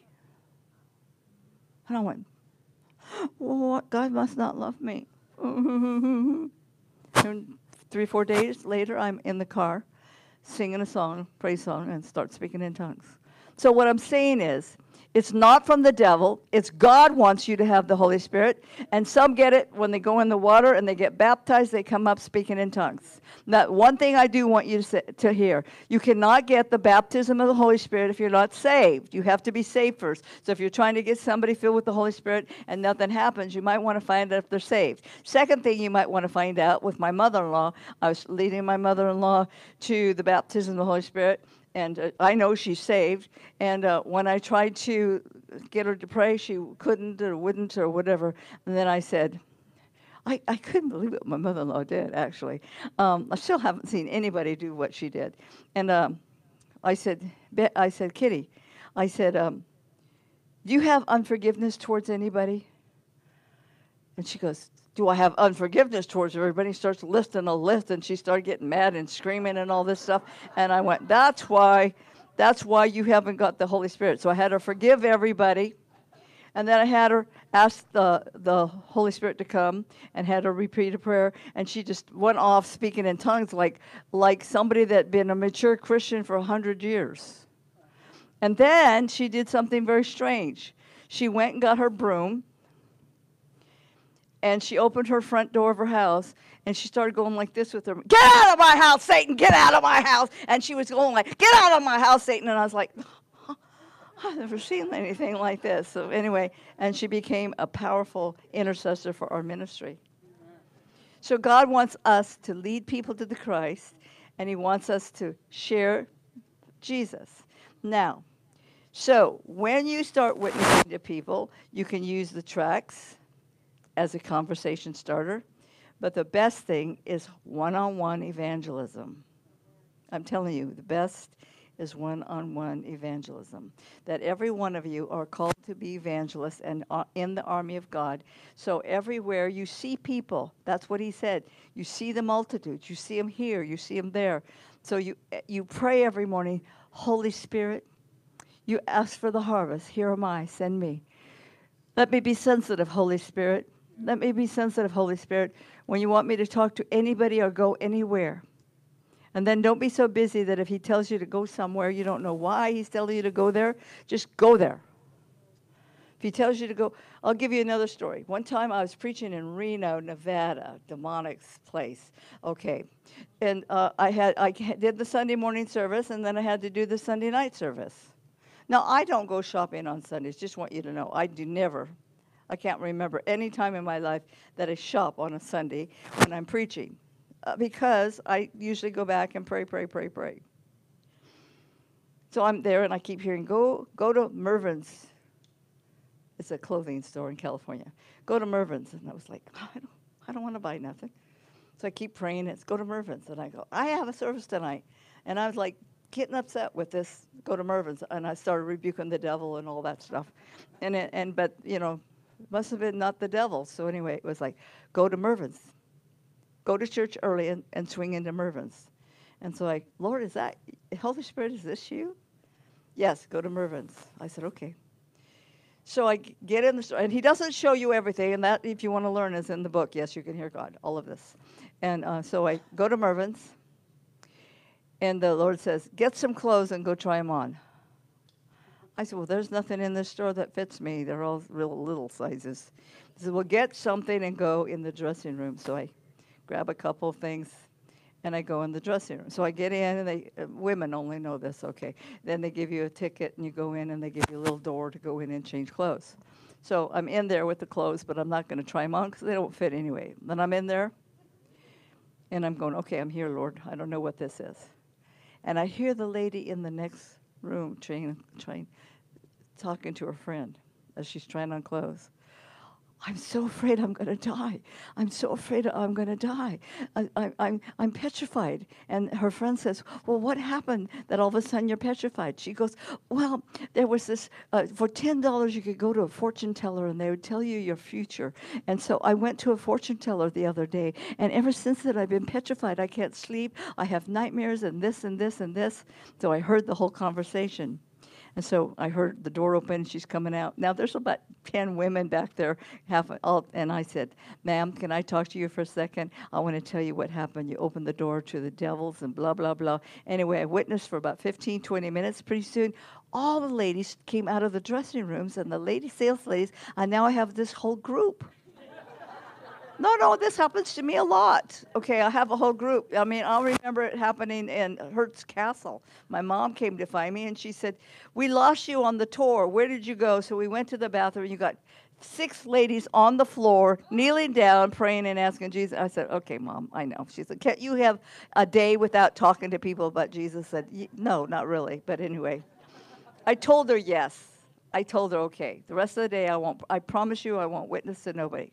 And I went, what? God must not love me. and three, four days later, I'm in the car singing a song, praise song, and start speaking in tongues. So what I'm saying is, it's not from the devil. It's God wants you to have the Holy Spirit. And some get it when they go in the water and they get baptized, they come up speaking in tongues. Now, one thing I do want you to, say, to hear you cannot get the baptism of the Holy Spirit if you're not saved. You have to be saved first. So if you're trying to get somebody filled with the Holy Spirit and nothing happens, you might want to find out if they're saved. Second thing you might want to find out with my mother in law, I was leading my mother in law to the baptism of the Holy Spirit and uh, I know she's saved. And uh, when I tried to get her to pray, she couldn't or wouldn't or whatever. And then I said, I, I couldn't believe what my mother in law did, actually. Um, I still haven't seen anybody do what she did. And um, I said, "Be- I said, Kitty, I said, um, do you have unforgiveness towards anybody? And she goes, Do I have unforgiveness towards everybody? Starts listing a list, and she started getting mad and screaming and all this stuff. And I went, That's why, that's why you haven't got the Holy Spirit. So I had her forgive everybody. And then I had her ask the, the Holy Spirit to come and had her repeat a prayer. And she just went off speaking in tongues like, like somebody that been a mature Christian for 100 years. And then she did something very strange. She went and got her broom and she opened her front door of her house and she started going like this with her get out of my house satan get out of my house. And she was going like get out of my house satan. And i was like i've never seen anything like this. So anyway and she became a powerful intercessor for our ministry. So god wants us to lead people to the christ and he wants us to share jesus. Now so when you start witnessing to people you can use the tracks as a conversation starter. But the best thing is one on one evangelism. I'm telling you, the best is one on one evangelism. That every one of you are called to be evangelists and uh, in the army of God. So everywhere you see people, that's what he said. You see the multitudes, you see them here, you see them there. So you, you pray every morning, Holy Spirit, you ask for the harvest. Here am I, send me. Let me be sensitive, Holy Spirit. Let me be sensitive, Holy Spirit. when you want me to talk to anybody or go anywhere. And then don't be so busy that if he tells you to go somewhere, you don't know why he's telling you to go there, just go there. If he tells you to go, I'll give you another story. One time I was preaching in Reno, Nevada, demonic place. Okay, and uh, I had I did the Sunday morning service, and then I had to do the Sunday night service. Now I don't go shopping on Sundays. Just want you to know, I do never. I can't remember any time in my life that I shop on a Sunday when I'm preaching, uh, because I usually go back and pray, pray, pray, pray. So I'm there, and I keep hearing, "Go, go to Mervyn's." It's a clothing store in California. Go to Mervyn's. And I was like, I don't, I don't want to buy nothing. So I keep praying. It's go to Mervyn's. And I go, I have a service tonight. And I was like getting upset with this, go to Mervyn's. And I started rebuking the devil and all that stuff. And, it, and but, you know, must have been not the devil. So anyway, it was like, go to Mervyn's. Go to church early and, and swing into Mervyn's. And so I, Lord, is that, Holy Spirit, is this you? Yes, go to Mervyn's. I said, okay. So I get in the store, and he doesn't show you everything, and that, if you want to learn, is in the book. Yes, you can hear God, all of this. And uh, so I go to Mervyn's, and the Lord says, Get some clothes and go try them on. I said, Well, there's nothing in this store that fits me. They're all real little sizes. He said, Well, get something and go in the dressing room. So I grab a couple things and I go in the dressing room. So I get in, and they uh, women only know this. Okay, then they give you a ticket, and you go in, and they give you a little door to go in and change clothes. So I'm in there with the clothes, but I'm not going to try them on because they don't fit anyway. Then I'm in there, and I'm going, okay, I'm here, Lord. I don't know what this is, and I hear the lady in the next room trying, trying, talking to her friend as she's trying on clothes. I'm so afraid I'm going to die. I'm so afraid I'm going to die. I, I, I'm, I'm petrified. And her friend says, Well, what happened that all of a sudden you're petrified? She goes, Well, there was this, uh, for $10, you could go to a fortune teller and they would tell you your future. And so I went to a fortune teller the other day. And ever since then, I've been petrified. I can't sleep. I have nightmares and this and this and this. So I heard the whole conversation. And so I heard the door open, she's coming out. Now there's about 10 women back there, half all, and I said, Ma'am, can I talk to you for a second? I want to tell you what happened. You opened the door to the devils and blah, blah, blah. Anyway, I witnessed for about 15, 20 minutes. Pretty soon, all the ladies came out of the dressing rooms, and the lady sales ladies, and now I have this whole group. No, no, this happens to me a lot. Okay, I have a whole group. I mean, I'll remember it happening in Hearst Castle. My mom came to find me and she said, We lost you on the tour. Where did you go? So we went to the bathroom. And you got six ladies on the floor, kneeling down, praying and asking Jesus. I said, Okay, mom, I know. She said, Can't you have a day without talking to people? But Jesus said, No, not really. But anyway, I told her yes. I told her, Okay, the rest of the day I won't, I promise you I won't witness to nobody.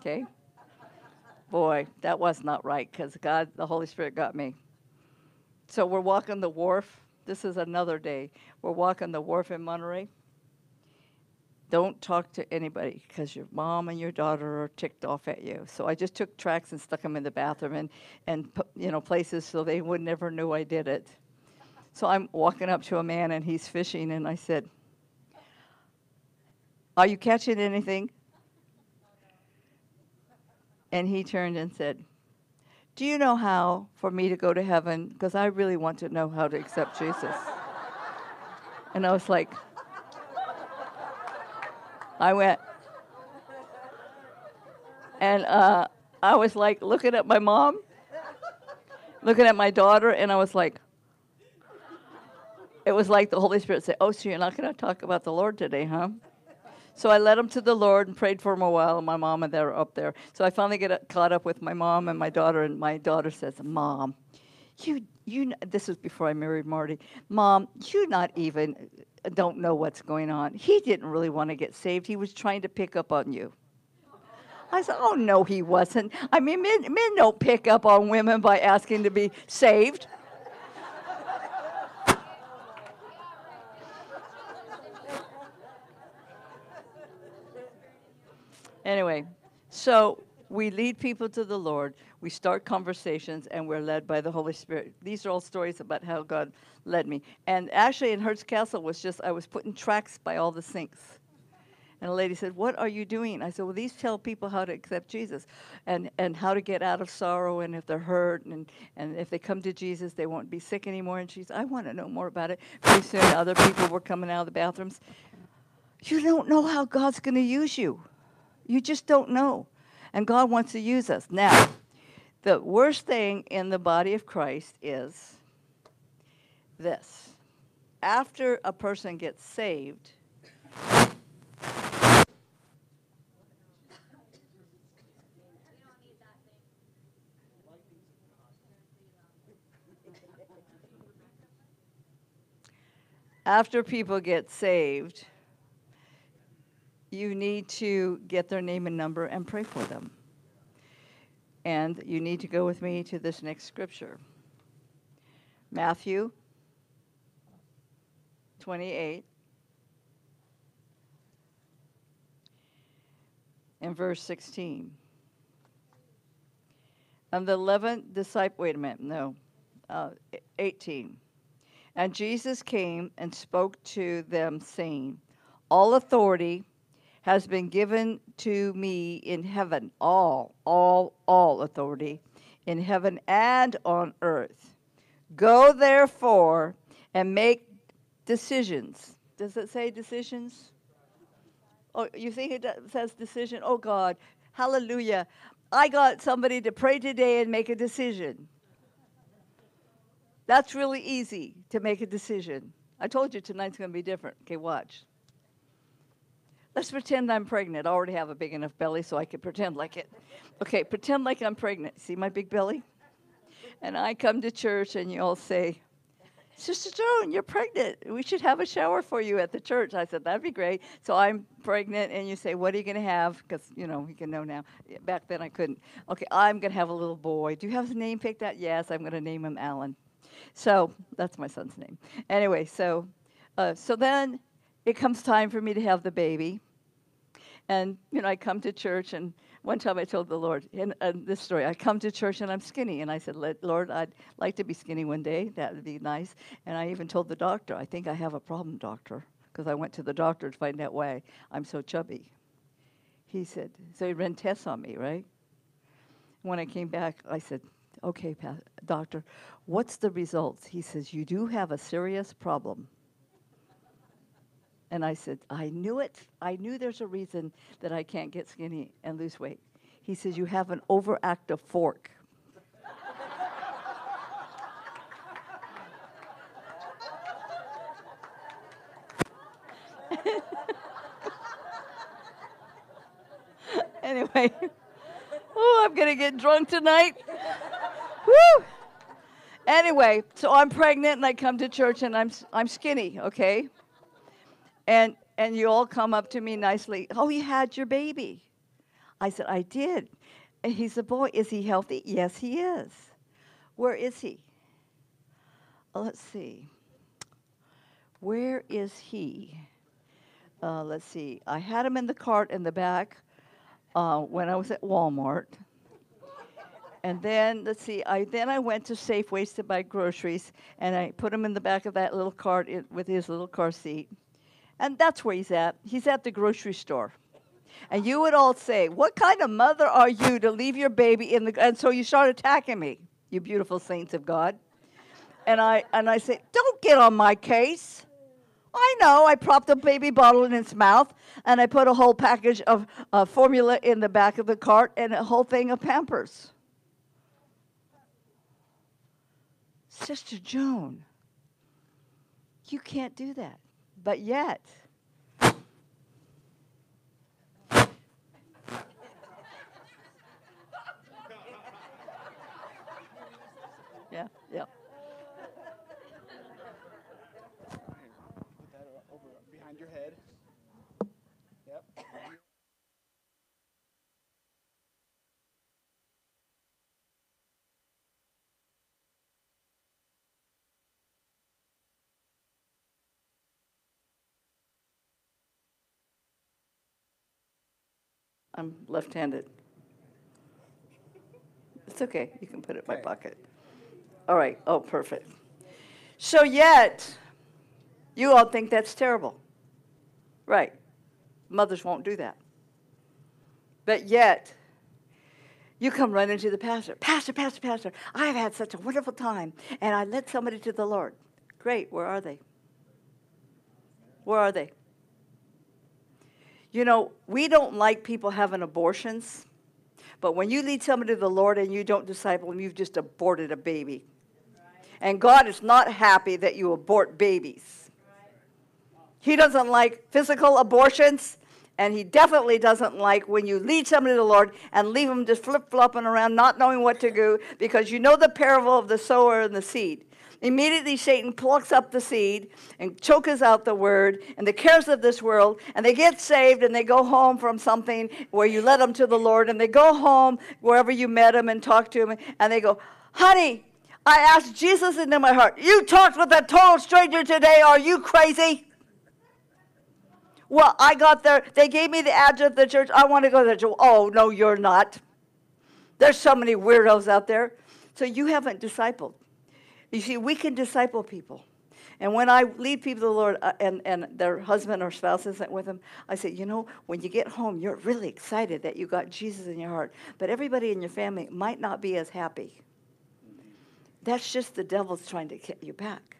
Okay? Boy, that was not right because God, the Holy Spirit got me. So we're walking the wharf. This is another day. We're walking the wharf in Monterey. Don't talk to anybody because your mom and your daughter are ticked off at you. So I just took tracks and stuck them in the bathroom and, and you know places so they would never knew I did it. So I'm walking up to a man and he's fishing and I said, "Are you catching anything?" And he turned and said, Do you know how for me to go to heaven? Because I really want to know how to accept Jesus. And I was like, I went, and uh, I was like looking at my mom, looking at my daughter, and I was like, it was like the Holy Spirit said, Oh, so you're not going to talk about the Lord today, huh? So I led him to the Lord and prayed for him a while, and my mom and they were up there. So I finally get caught up with my mom and my daughter, and my daughter says, Mom, you, you, this was before I married Marty. Mom, you not even uh, don't know what's going on. He didn't really want to get saved. He was trying to pick up on you. I said, Oh, no, he wasn't. I mean, men, men don't pick up on women by asking to be saved. Anyway, so we lead people to the Lord. We start conversations, and we're led by the Holy Spirit. These are all stories about how God led me. And actually, in Hearst Castle was just I was putting tracks by all the sinks, And a lady said, What are you doing? I said, Well, these tell people how to accept Jesus and, and how to get out of sorrow and if they're hurt and, and if they come to Jesus, they won't be sick anymore. And she said, I want to know more about it. Pretty soon, other people were coming out of the bathrooms. You don't know how God's going to use you. You just don't know. And God wants to use us. Now, the worst thing in the body of Christ is this after a person gets saved, after people get saved, you need to get their name and number and pray for them. And you need to go with me to this next scripture Matthew 28 and verse 16. And the 11th disciple, wait a minute, no, uh, 18. And Jesus came and spoke to them, saying, All authority has been given to me in heaven, all, all, all authority in heaven and on earth. Go therefore and make decisions. Does it say decisions? Oh, you think it says decision? Oh God, hallelujah. I got somebody to pray today and make a decision. That's really easy to make a decision. I told you tonight's going to be different. Okay, watch. Let's pretend I'm pregnant. I already have a big enough belly so I can pretend like it. Okay, pretend like I'm pregnant. See my big belly? And I come to church and you all say, Sister Joan, you're pregnant. We should have a shower for you at the church. I said, that'd be great. So I'm pregnant, and you say, what are you going to have? Because, you know, you can know now. Back then I couldn't. Okay, I'm going to have a little boy. Do you have his name picked out? Yes, I'm going to name him Alan. So that's my son's name. Anyway, so, uh, so then it comes time for me to have the baby. And, you know, I come to church and one time I told the Lord, in, this story, I come to church and I'm skinny. And I said, Lord, I'd like to be skinny one day. That would be nice. And I even told the doctor, I think I have a problem, doctor, because I went to the doctor to find out why I'm so chubby. He said, so he ran tests on me, right? When I came back, I said, okay, doctor, what's the results? He says, you do have a serious problem. And I said, I knew it. I knew there's a reason that I can't get skinny and lose weight. He says, You have an overactive fork. anyway, oh, I'm going to get drunk tonight. Woo! Anyway, so I'm pregnant and I come to church and I'm, I'm skinny, okay? And, and you all come up to me nicely. Oh, you had your baby. I said, I did. And he said, Boy, is he healthy? Yes, he is. Where is he? Oh, let's see. Where is he? Uh, let's see. I had him in the cart in the back uh, when I was at Walmart. And then let's see. I then I went to Safeways to buy groceries, and I put him in the back of that little cart with his little car seat. And that's where he's at. He's at the grocery store. And you would all say, What kind of mother are you to leave your baby in the. And so you start attacking me, you beautiful saints of God. And I, and I say, Don't get on my case. I know. I propped a baby bottle in its mouth, and I put a whole package of uh, formula in the back of the cart and a whole thing of Pampers. Sister Joan, you can't do that. But yet, yeah, yeah. I'm left-handed. It's okay. You can put it in my pocket. All right. Oh, perfect. So yet, you all think that's terrible, right? Mothers won't do that. But yet, you come running to the pastor. Pastor, pastor, pastor, I've had such a wonderful time, and I led somebody to the Lord. Great, where are they? Where are they? You know, we don't like people having abortions, but when you lead somebody to the Lord and you don't disciple them, you've just aborted a baby. And God is not happy that you abort babies. He doesn't like physical abortions, and He definitely doesn't like when you lead somebody to the Lord and leave them just flip flopping around, not knowing what to do, because you know the parable of the sower and the seed. Immediately, Satan plucks up the seed and chokes out the word and the cares of this world, and they get saved and they go home from something where you led them to the Lord, and they go home wherever you met them and talked to them, and they go, Honey, I asked Jesus into my heart. You talked with a total stranger today. Are you crazy? Well, I got there. They gave me the address of the church. I want to go to the church. Oh, no, you're not. There's so many weirdos out there. So you haven't discipled. You see, we can disciple people. And when I lead people to the Lord uh, and, and their husband or spouse isn't with them, I say, you know, when you get home, you're really excited that you got Jesus in your heart. But everybody in your family might not be as happy. That's just the devil's trying to get you back.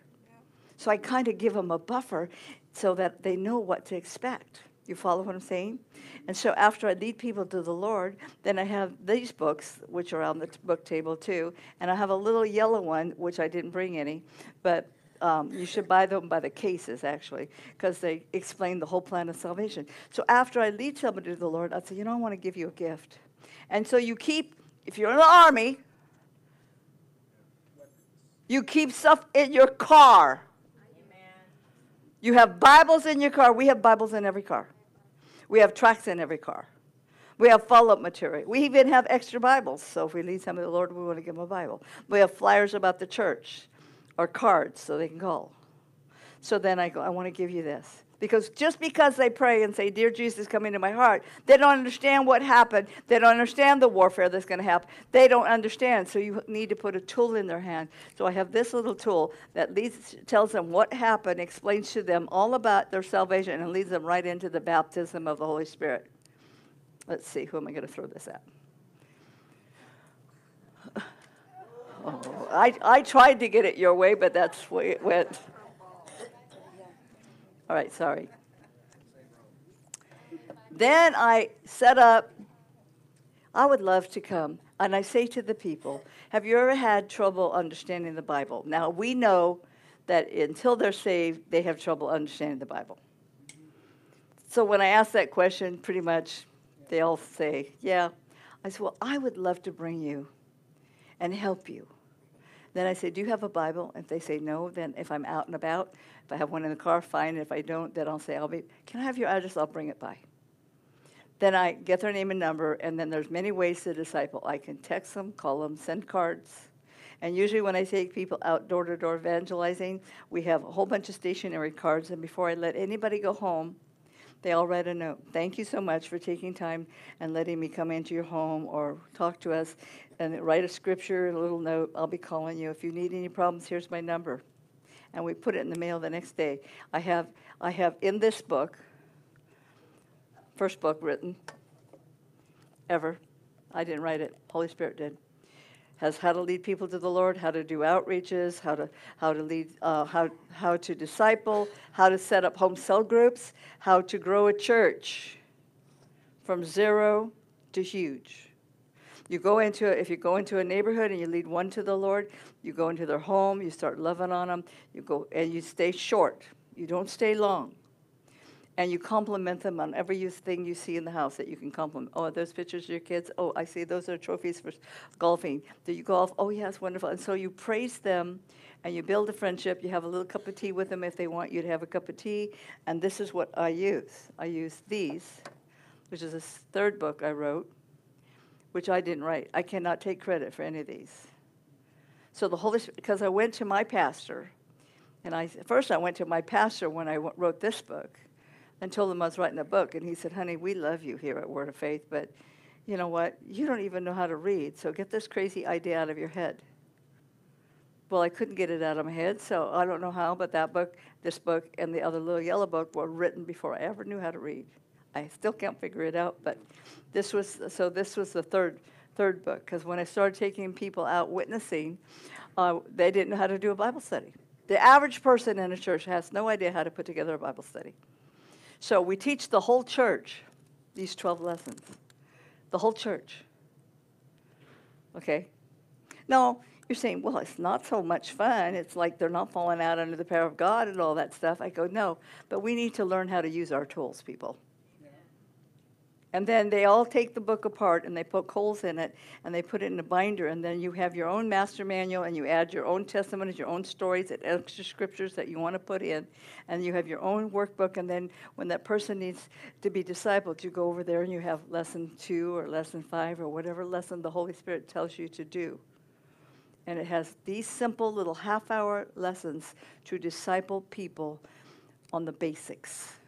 So I kind of give them a buffer so that they know what to expect. You follow what I'm saying? And so after I lead people to the Lord, then I have these books, which are on the t- book table too, and I have a little yellow one, which I didn't bring any, but um, you should buy them by the cases actually, because they explain the whole plan of salvation. So after I lead somebody to the Lord, I say, you know, I want to give you a gift. And so you keep, if you're in the army, you keep stuff in your car. You have Bibles in your car. We have Bibles in every car. We have tracts in every car. We have follow up material. We even have extra Bibles. So if we need somebody to the Lord, we want to give them a Bible. We have flyers about the church or cards so they can call. So then I go, I want to give you this. Because just because they pray and say, Dear Jesus, come into my heart, they don't understand what happened. They don't understand the warfare that's going to happen. They don't understand. So you need to put a tool in their hand. So I have this little tool that leads, tells them what happened, explains to them all about their salvation, and leads them right into the baptism of the Holy Spirit. Let's see, who am I going to throw this at? Oh, I, I tried to get it your way, but that's the way it went. All right, sorry. Then I set up, I would love to come. And I say to the people, Have you ever had trouble understanding the Bible? Now, we know that until they're saved, they have trouble understanding the Bible. So when I ask that question, pretty much they all say, Yeah. I said, Well, I would love to bring you and help you. Then I say, Do you have a Bible? If they say no, then if I'm out and about, if I have one in the car, fine. If I don't, then I'll say, I'll be, Can I have your address? I'll bring it by. Then I get their name and number, and then there's many ways to disciple. I can text them, call them, send cards. And usually when I take people out door to door evangelizing, we have a whole bunch of stationery cards, and before I let anybody go home, they all write a note. Thank you so much for taking time and letting me come into your home or talk to us. And write a scripture and a little note. I'll be calling you. If you need any problems, here's my number. And we put it in the mail the next day. I have, I have in this book, first book written ever. I didn't write it, Holy Spirit did. Has how to lead people to the Lord, how to do outreaches, how to how to lead, uh, how how to disciple, how to set up home cell groups, how to grow a church from zero to huge. You go into if you go into a neighborhood and you lead one to the Lord, you go into their home, you start loving on them, you go and you stay short. You don't stay long and you compliment them on every thing you see in the house that you can compliment. Oh, those pictures of your kids? Oh, I see those are trophies for golfing. Do you golf? Oh, yes, wonderful. And so you praise them and you build a friendship. You have a little cup of tea with them if they want you to have a cup of tea. And this is what I use. I use these, which is a third book I wrote, which I didn't write. I cannot take credit for any of these. So the Holy Spirit, because I went to my pastor, and I first I went to my pastor when I wrote this book and told him I was writing a book. And he said, Honey, we love you here at Word of Faith, but you know what? You don't even know how to read, so get this crazy idea out of your head. Well, I couldn't get it out of my head, so I don't know how, but that book, this book, and the other little yellow book were written before I ever knew how to read. I still can't figure it out, but this was, so this was the third, third book, because when I started taking people out witnessing, uh, they didn't know how to do a Bible study. The average person in a church has no idea how to put together a Bible study. So we teach the whole church these 12 lessons. The whole church. Okay? Now, you're saying, well, it's not so much fun. It's like they're not falling out under the power of God and all that stuff. I go, no, but we need to learn how to use our tools, people. And then they all take the book apart and they poke holes in it and they put it in a binder. And then you have your own master manual and you add your own testimonies, your own stories, and extra scriptures that you want to put in. And you have your own workbook. And then when that person needs to be discipled, you go over there and you have lesson two or lesson five or whatever lesson the Holy Spirit tells you to do. And it has these simple little half hour lessons to disciple people on the basics.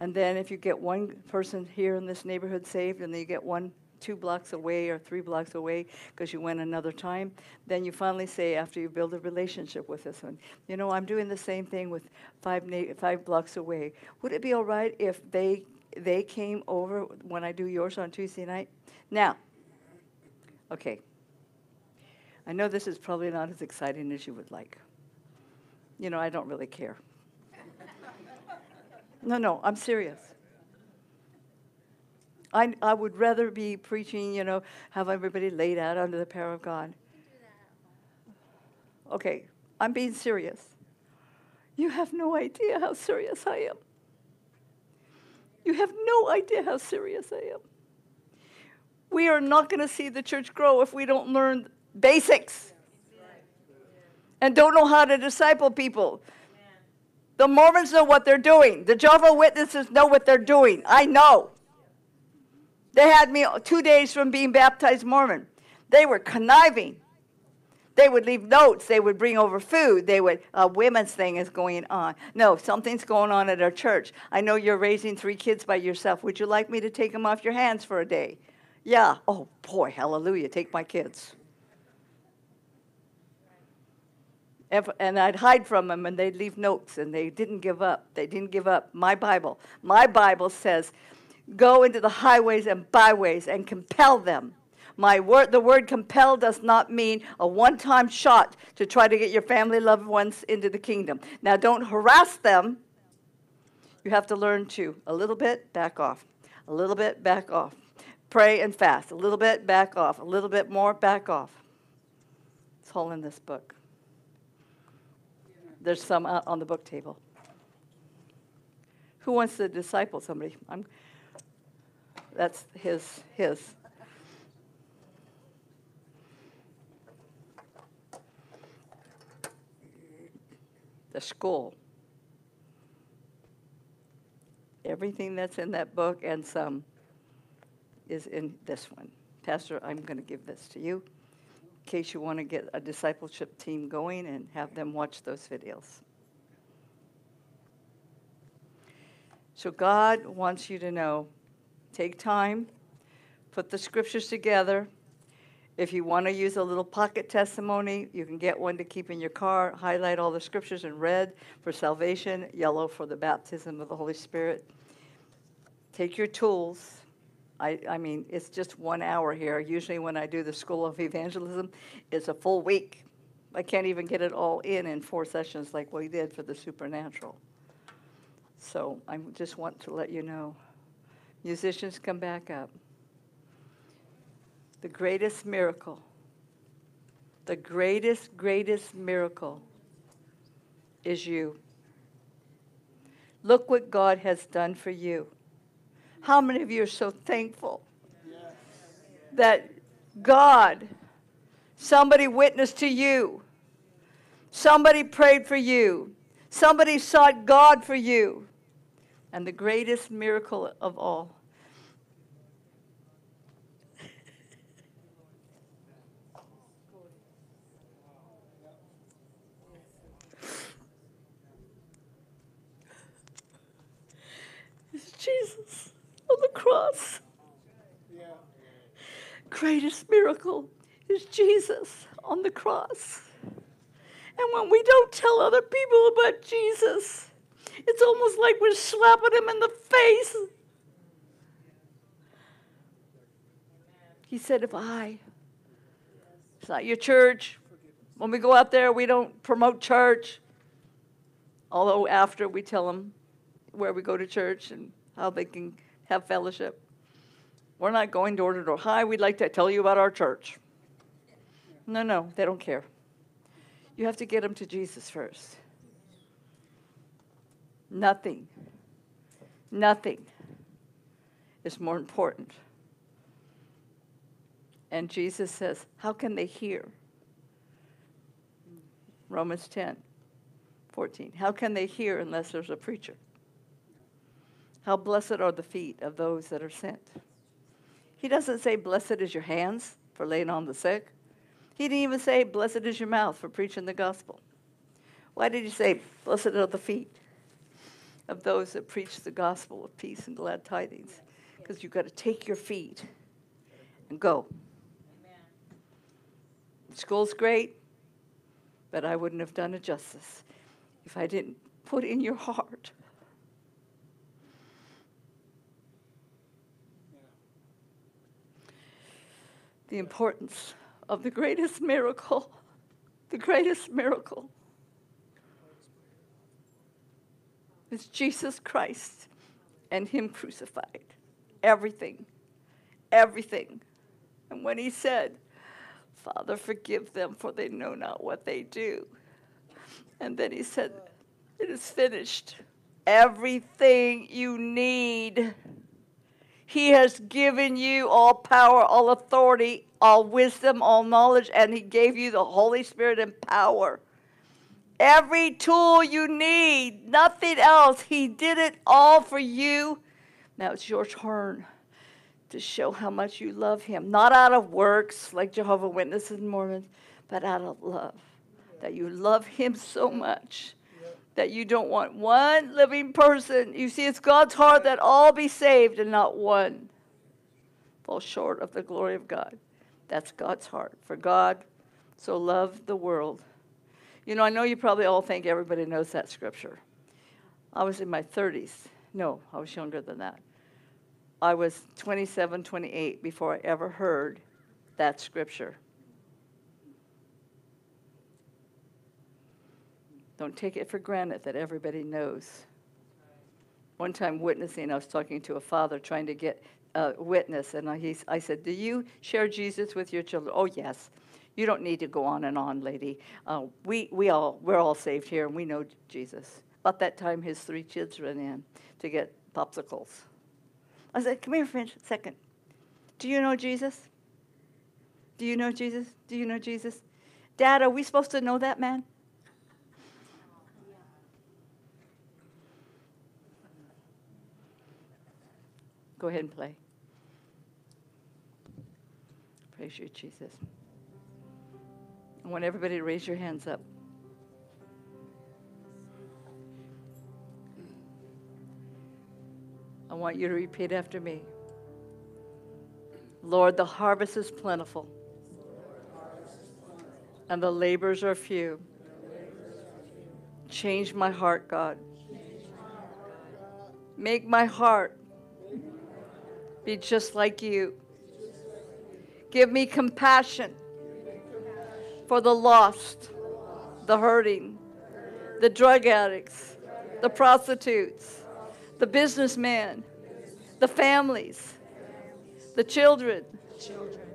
And then if you get one person here in this neighborhood saved, and then you get one two blocks away or three blocks away because you went another time, then you finally say, after you build a relationship with this one, you know, I'm doing the same thing with five, na- five blocks away. Would it be all right if they, they came over when I do yours on Tuesday night? Now, okay. I know this is probably not as exciting as you would like. You know, I don't really care. No, no, I'm serious. I, I would rather be preaching, you know, have everybody laid out under the power of God. Okay, I'm being serious. You have no idea how serious I am. You have no idea how serious I am. We are not going to see the church grow if we don't learn basics and don't know how to disciple people. The Mormons know what they're doing. The Jehovah Witnesses know what they're doing. I know. They had me two days from being baptized Mormon. They were conniving. They would leave notes. They would bring over food. They would, a women's thing is going on. No, something's going on at our church. I know you're raising three kids by yourself. Would you like me to take them off your hands for a day? Yeah. Oh, boy, hallelujah. Take my kids. If- and I'd hide from them and they'd leave notes and they didn't give up. They didn't give up. My Bible, my Bible says, go into the highways and byways and compel them. My word, the word compel does not mean a one time shot to try to get your family loved ones into the kingdom. Now, don't harass them. You have to learn to a little bit, back off. A little bit, back off. Pray and fast. A little bit, back off. A little bit more, back off. It's all in this book. There's some uh, on the book table. Who wants to disciple somebody? I'm, that's his, his. The school. Everything that's in that book and some is in this one. Pastor, I'm going to give this to you case you want to get a discipleship team going and have them watch those videos. So, God wants you to know take time, put the scriptures together. If you want to use a little pocket testimony, you can get one to keep in your car. Highlight all the scriptures in red for salvation, yellow for the baptism of the Holy Spirit. Take your tools. I, I mean, it's just one hour here. Usually, when I do the School of Evangelism, it's a full week. I can't even get it all in in four sessions like we did for the supernatural. So I just want to let you know. Musicians, come back up. The greatest miracle, the greatest, greatest miracle is you. Look what God has done for you. How many of you are so thankful that God, somebody witnessed to you, somebody prayed for you, somebody sought God for you, and the greatest miracle of all. Jesus on the cross. Greatest miracle is Jesus on the cross. And when we don't tell other people about Jesus, It's almost like we're slapping him in the face. He said, If I, it's not your church. When we go out there, we don't promote church. Although, after we tell them where we go to church and how they can have fellowship, we're not going door to door. Hi, we'd like to tell you about our church. No, no, they don't care. You have to get them to Jesus first. Nothing, nothing is more important. And Jesus says, How can they hear? Romans 10, 14. How can they hear unless there's a preacher? How blessed are the feet of those that are sent. He doesn't say, Blessed is your hands for laying on the sick. He didn't even say, Blessed is your mouth for preaching the gospel. Why did he say, Blessed are the feet of those that preach the gospel of peace and glad tidings? Because you've got to take your feet and go. School's great, but I wouldn't have done it justice if I didn't put in your heart the importance of the greatest miracle, the greatest miracle is Jesus Christ and Him crucified. Everything, everything. And when He said, Father, forgive them, for they know not what they do. And then He said, It is finished. Everything you need. He has given you all power, all authority, all wisdom, all knowledge, and He gave you the Holy Spirit and power. Every tool you need, nothing else. He did it all for you. Now it's your turn to show how much you love Him. Not out of works like Jehovah Witnesses and Mormons, but out of love. That you love Him so much that you don't want one living person. You see, it's God's heart that all be saved and not one fall short of the glory of God. That's God's heart. For God so loved the world. You know, I know you probably all think everybody knows that scripture. I was in my 30s. No, I was younger than that. I was 27, 28 before I ever heard that scripture. Don't take it for granted that everybody knows. One time, witnessing, I was talking to a father trying to get a witness, and I, I said, Do you share Jesus with your children? Oh, yes. You don't need to go on and on, lady. Uh, we, we all, we're all saved here, and we know Jesus. About that time, his three kids ran in to get popsicles. I said, Come here for a second. Do you know Jesus? Do you know Jesus? Do you know Jesus? Dad, are we supposed to know that man? Go ahead and play. Praise you, Jesus. I want everybody to raise your hands up. I want you to repeat after me. Lord, the harvest is plentiful, and the labors are few. Change my heart, God. Make my heart be just like you. Give me compassion for the lost, the hurting, the drug addicts, the prostitutes, the businessmen, the families, the children,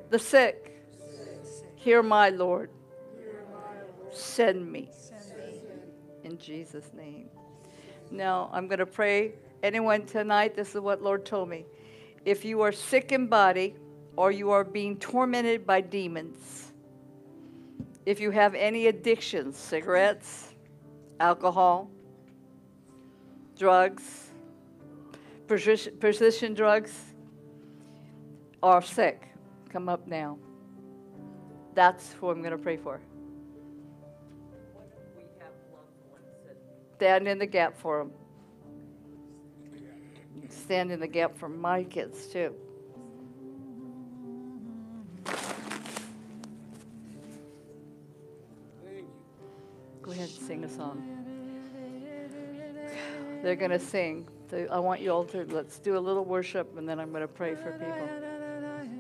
the sick. Hear my Lord. Send me. In Jesus' name. Now, I'm going to pray. Anyone tonight, this is what Lord told me. If you are sick in body or you are being tormented by demons, if you have any addictions, cigarettes, alcohol, drugs, prescription drugs, are sick, come up now. That's who I'm going to pray for. Stand in the gap for them stand in the gap for my kids too. Go ahead and sing a song. They're going to sing. I want you all to let's do a little worship and then I'm going to pray for people.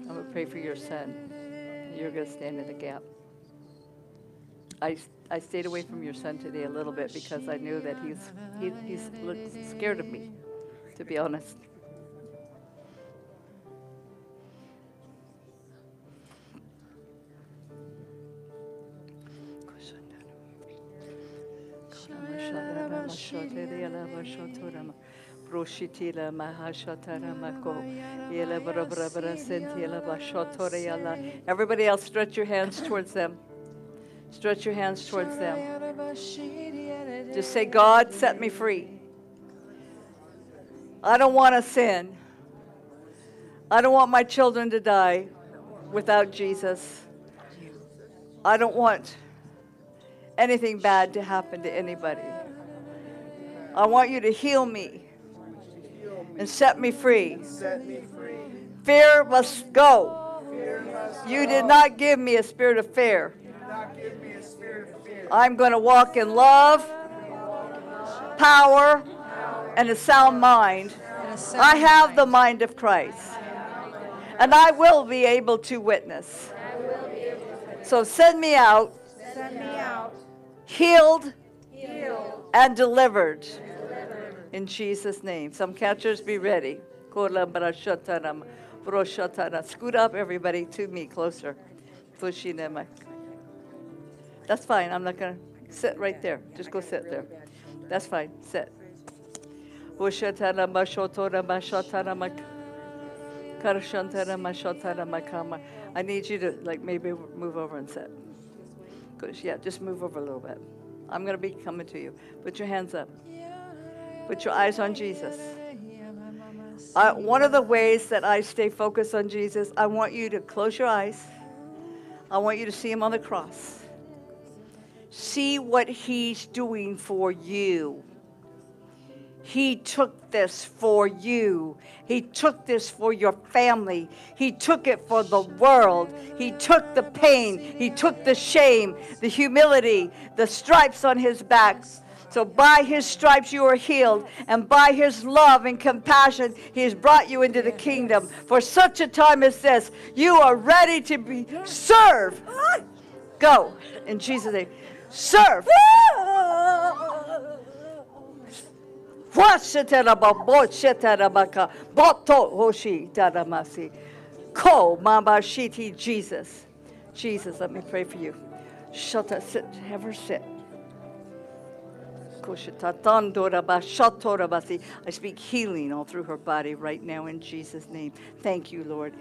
I'm going to pray for your son. You're going to stand in the gap. I, I stayed away from your son today a little bit because I knew that he's he, he's scared of me, to be honest. Broshitila Mahashatara. Everybody else, stretch your hands towards them. Stretch your hands towards them. Just say, God, set me free. I don't want to sin. I don't want my children to die without Jesus. I don't want anything bad to happen to anybody. I want you to heal me and set me free. Fear must go. You did not give me a spirit of fear. I'm going to walk in love, power, and a sound mind. I have the mind of Christ. And I will be able to witness. So send me out, Send me out, healed and delivered. In Jesus' name. Some catchers be ready. Scoot up, everybody, to me closer. That's fine. I'm not going to sit right there. Just go sit there. That's fine. Sit. I need you to like maybe move over and sit. Yeah, just move over a little bit. I'm going to be coming to you. Put your hands up. Put your eyes on Jesus. I, one of the ways that I stay focused on Jesus, I want you to close your eyes. I want you to see him on the cross. See what he's doing for you. He took this for you. He took this for your family. He took it for the world. He took the pain. He took the shame, the humility, the stripes on his back. So by his stripes you are healed, and by his love and compassion he has brought you into the kingdom. For such a time as this, you are ready to be served. Go in Jesus' name. Serve. Washetaraba, boshetarabaka, boto hoshi taramasi. Ko mama shiti Jesus. Jesus, let me pray for you. Shut up, sit, have her sit. I speak healing all through her body right now in Jesus' name. Thank you, Lord.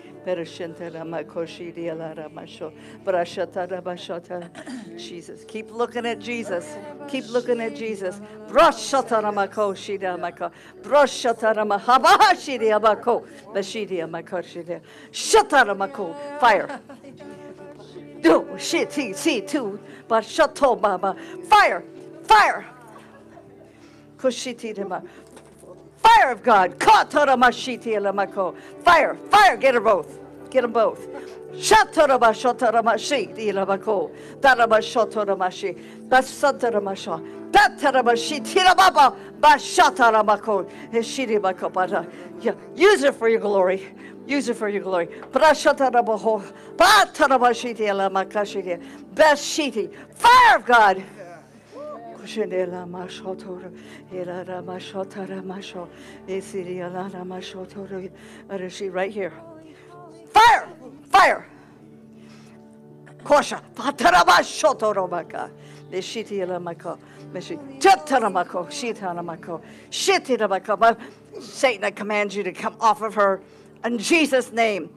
Jesus. Keep looking at Jesus. Keep looking at Jesus. Fire. Do shit, see, see, too. But shato baba. Fire, fire. Kushiti dema. Fire of God. Kataramashiti elamako. Fire, fire. Get them both. Get them both. Shatarabashotaramashi ilabako. Darabashotoramashi. Basataramasha. Use it for your glory. Use it for your glory. Fire of God. Shendela mashotora, elara mashotara masho, esiri alana mashotora. Arashi, right here. Fire! Fire! Kosha, pataraba shotorobaka. The shiti elamako. Meshi, tataramako, shitaramako, shitiramako. Satan, I command you to come off of her in Jesus' name.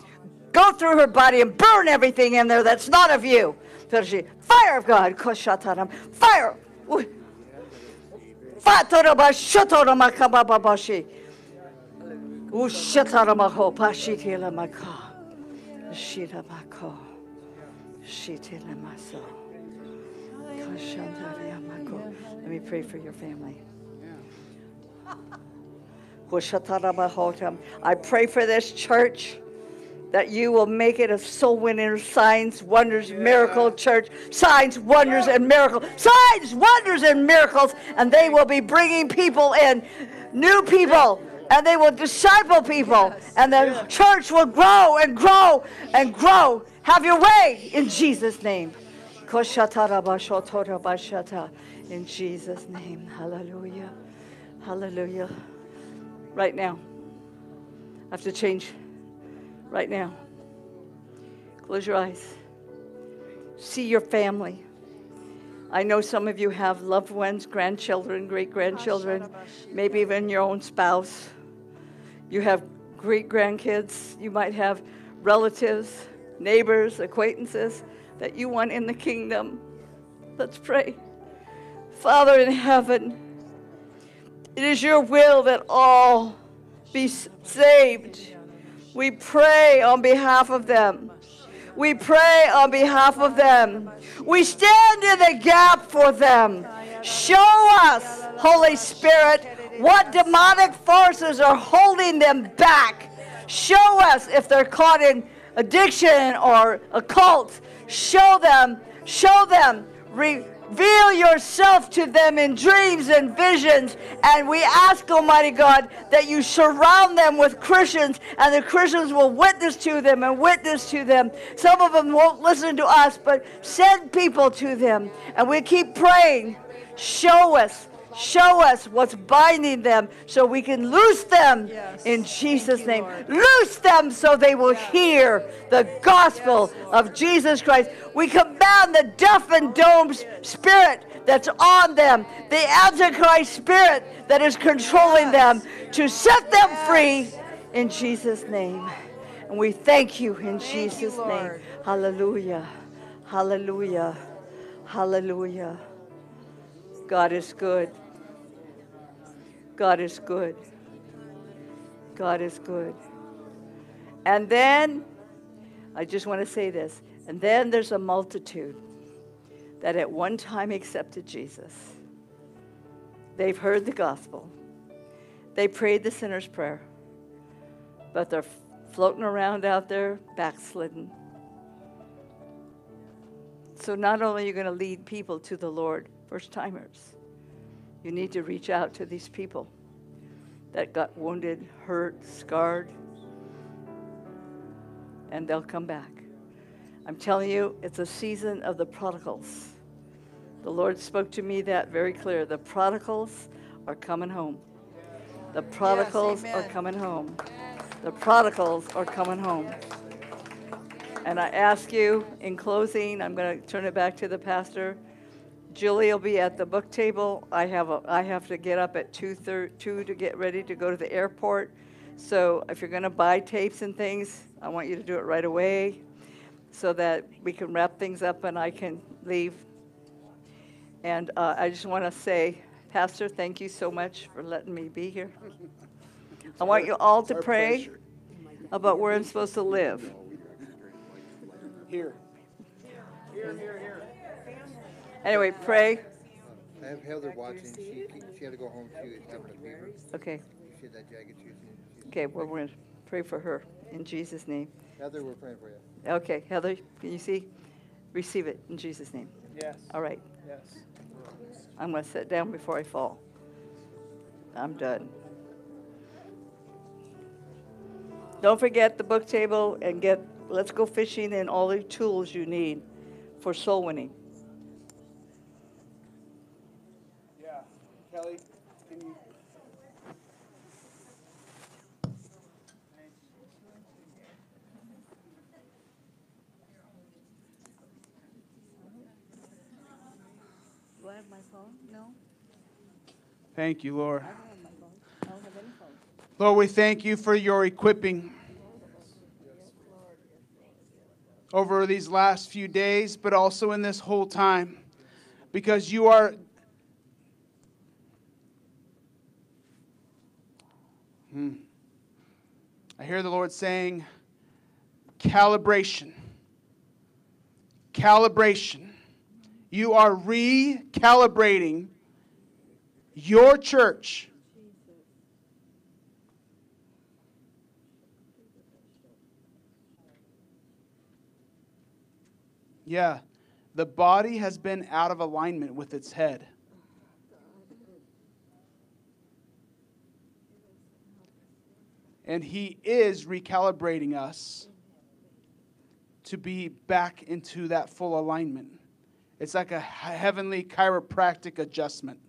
Go through her body and burn everything in there that's not of you. Fire of God. Koshataram. Fire. Let me pray for your family. I pray for this church. That you will make it a soul winner signs, wonders, miracle church, signs, wonders, and miracles, signs, wonders, and miracles, and they will be bringing people in, new people, and they will disciple people, and the church will grow and grow and grow. Have your way in Jesus' name. In Jesus' name. Hallelujah. Hallelujah. Right now. I have to change right now. Close your eyes. See your family. I know some of you have loved ones, grandchildren, great grandchildren, maybe even your own spouse. You have great grandkids. You might have relatives, neighbors, acquaintances that you want in the kingdom. Let's pray. Father in heaven, it is your will that all be saved. We pray on behalf of them. We pray on behalf of them. We stand in the gap for them. Show us, Holy Spirit, what demonic forces are holding them back. Show us if they're caught in addiction or a cult. Show them, show them. Re- Reveal yourself to them in dreams and visions. And we ask, Almighty God, that you surround them with Christians and the Christians will witness to them and witness to them. Some of them won't listen to us, but send people to them. And we keep praying. Show us Show us what's binding them so we can loose them yes. in Jesus' name. Lord. Loose them so they will yeah. hear the gospel yes, of Jesus Christ. We command the deaf and dumb spirit that's on them, the Antichrist spirit that is controlling yes. them, to set them free in Jesus' name. And we thank you in thank Jesus' you, name. Hallelujah. Hallelujah. Hallelujah. God is good. God is good. God is good. And then, I just want to say this, and then there's a multitude that at one time accepted Jesus. They've heard the gospel, they prayed the sinner's prayer, but they're floating around out there backslidden. So, not only are you going to lead people to the Lord, first timers, you need to reach out to these people that got wounded, hurt, scarred, and they'll come back. I'm telling you, it's a season of the prodigals. The Lord spoke to me that very clear. The prodigals are coming home. The prodigals yes, are coming home. The prodigals are coming home. And I ask you in closing, I'm going to turn it back to the pastor. Julie will be at the book table. I have a, I have to get up at 2, thir- 2 to get ready to go to the airport. So if you're going to buy tapes and things, I want you to do it right away so that we can wrap things up and I can leave. And uh, I just want to say, Pastor, thank you so much for letting me be here. I want you all to pray about where I'm supposed to live. Here. Here, here, here. Anyway, pray. I have Heather watching. She, she had to go home. She was having a fever. Okay. She had that jagged tooth. Okay, well, we're going to pray for her in Jesus' name. Heather, we're praying for you. Okay, Heather, can you see? Receive it in Jesus' name. Yes. All right. Yes. I'm going to sit down before I fall. I'm done. Don't forget the book table and get Let's Go Fishing and all the tools you need for soul winning. Kelly, can you? Do I have my phone? No? Thank you, Lord. I don't have my phone. I don't have any phone. Lord, we thank you for your equipping over these last few days, but also in this whole time, because you are Hmm. I hear the Lord saying, calibration. Calibration. You are recalibrating your church. Yeah, the body has been out of alignment with its head. And He is recalibrating us to be back into that full alignment. It's like a heavenly chiropractic adjustment.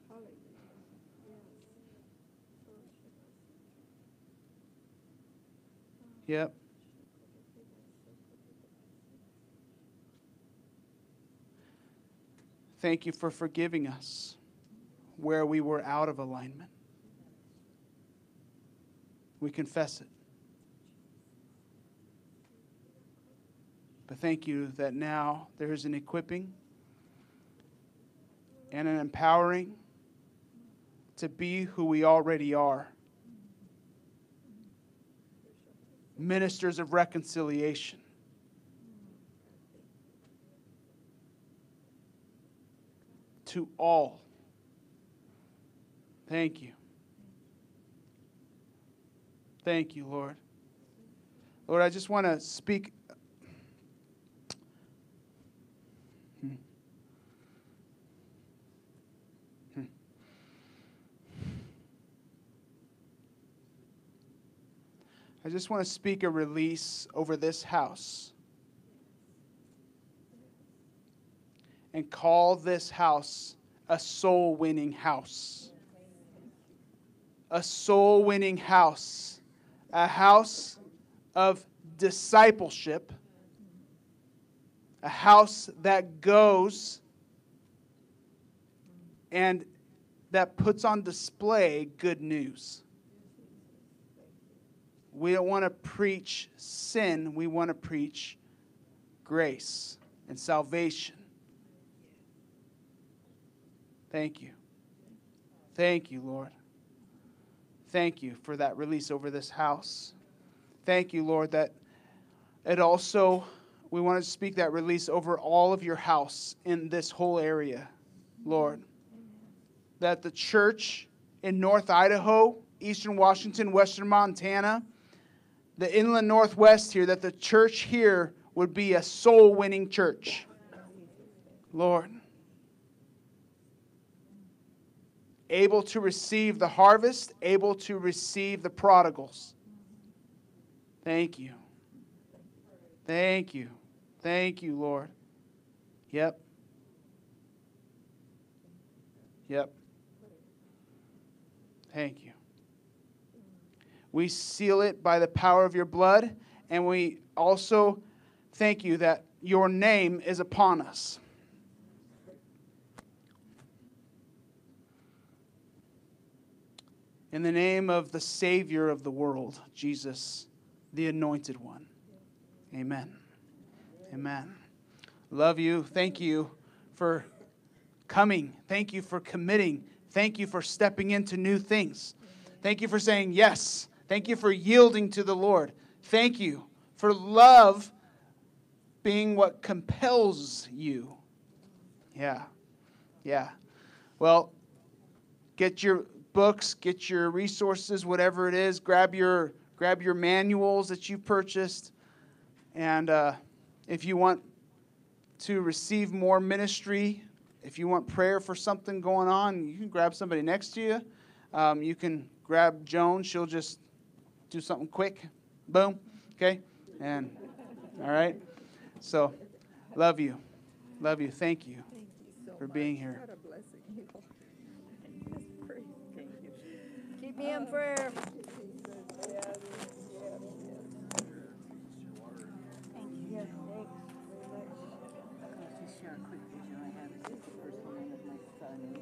Yep. Thank you for forgiving us where we were out of alignment. We confess it. But thank you that now there is an equipping and an empowering to be who we already are ministers of reconciliation. To all. Thank you. Thank you, Lord. Lord, I just want to speak. I just want to speak a release over this house and call this house a soul winning house. A soul winning house. A house of discipleship. A house that goes and that puts on display good news. We don't want to preach sin, we want to preach grace and salvation. Thank you. Thank you, Lord. Thank you for that release over this house. Thank you, Lord, that it also, we want to speak that release over all of your house in this whole area, Lord. That the church in North Idaho, Eastern Washington, Western Montana, the inland Northwest here, that the church here would be a soul winning church. Lord. Able to receive the harvest, able to receive the prodigals. Thank you. Thank you. Thank you, Lord. Yep. Yep. Thank you. We seal it by the power of your blood, and we also thank you that your name is upon us. In the name of the Savior of the world, Jesus, the Anointed One. Amen. Amen. Love you. Thank you for coming. Thank you for committing. Thank you for stepping into new things. Thank you for saying yes. Thank you for yielding to the Lord. Thank you for love being what compels you. Yeah. Yeah. Well, get your books, get your resources, whatever it is. Grab your grab your manuals that you purchased, and uh, if you want to receive more ministry, if you want prayer for something going on, you can grab somebody next to you. Um, you can grab Joan; she'll just do something quick. Boom. Okay? And, all right? So, love you. Love you. Thank you, Thank you so for much. being here. Keep me in prayer. Just share a quick vision I had. This is the first one of my son,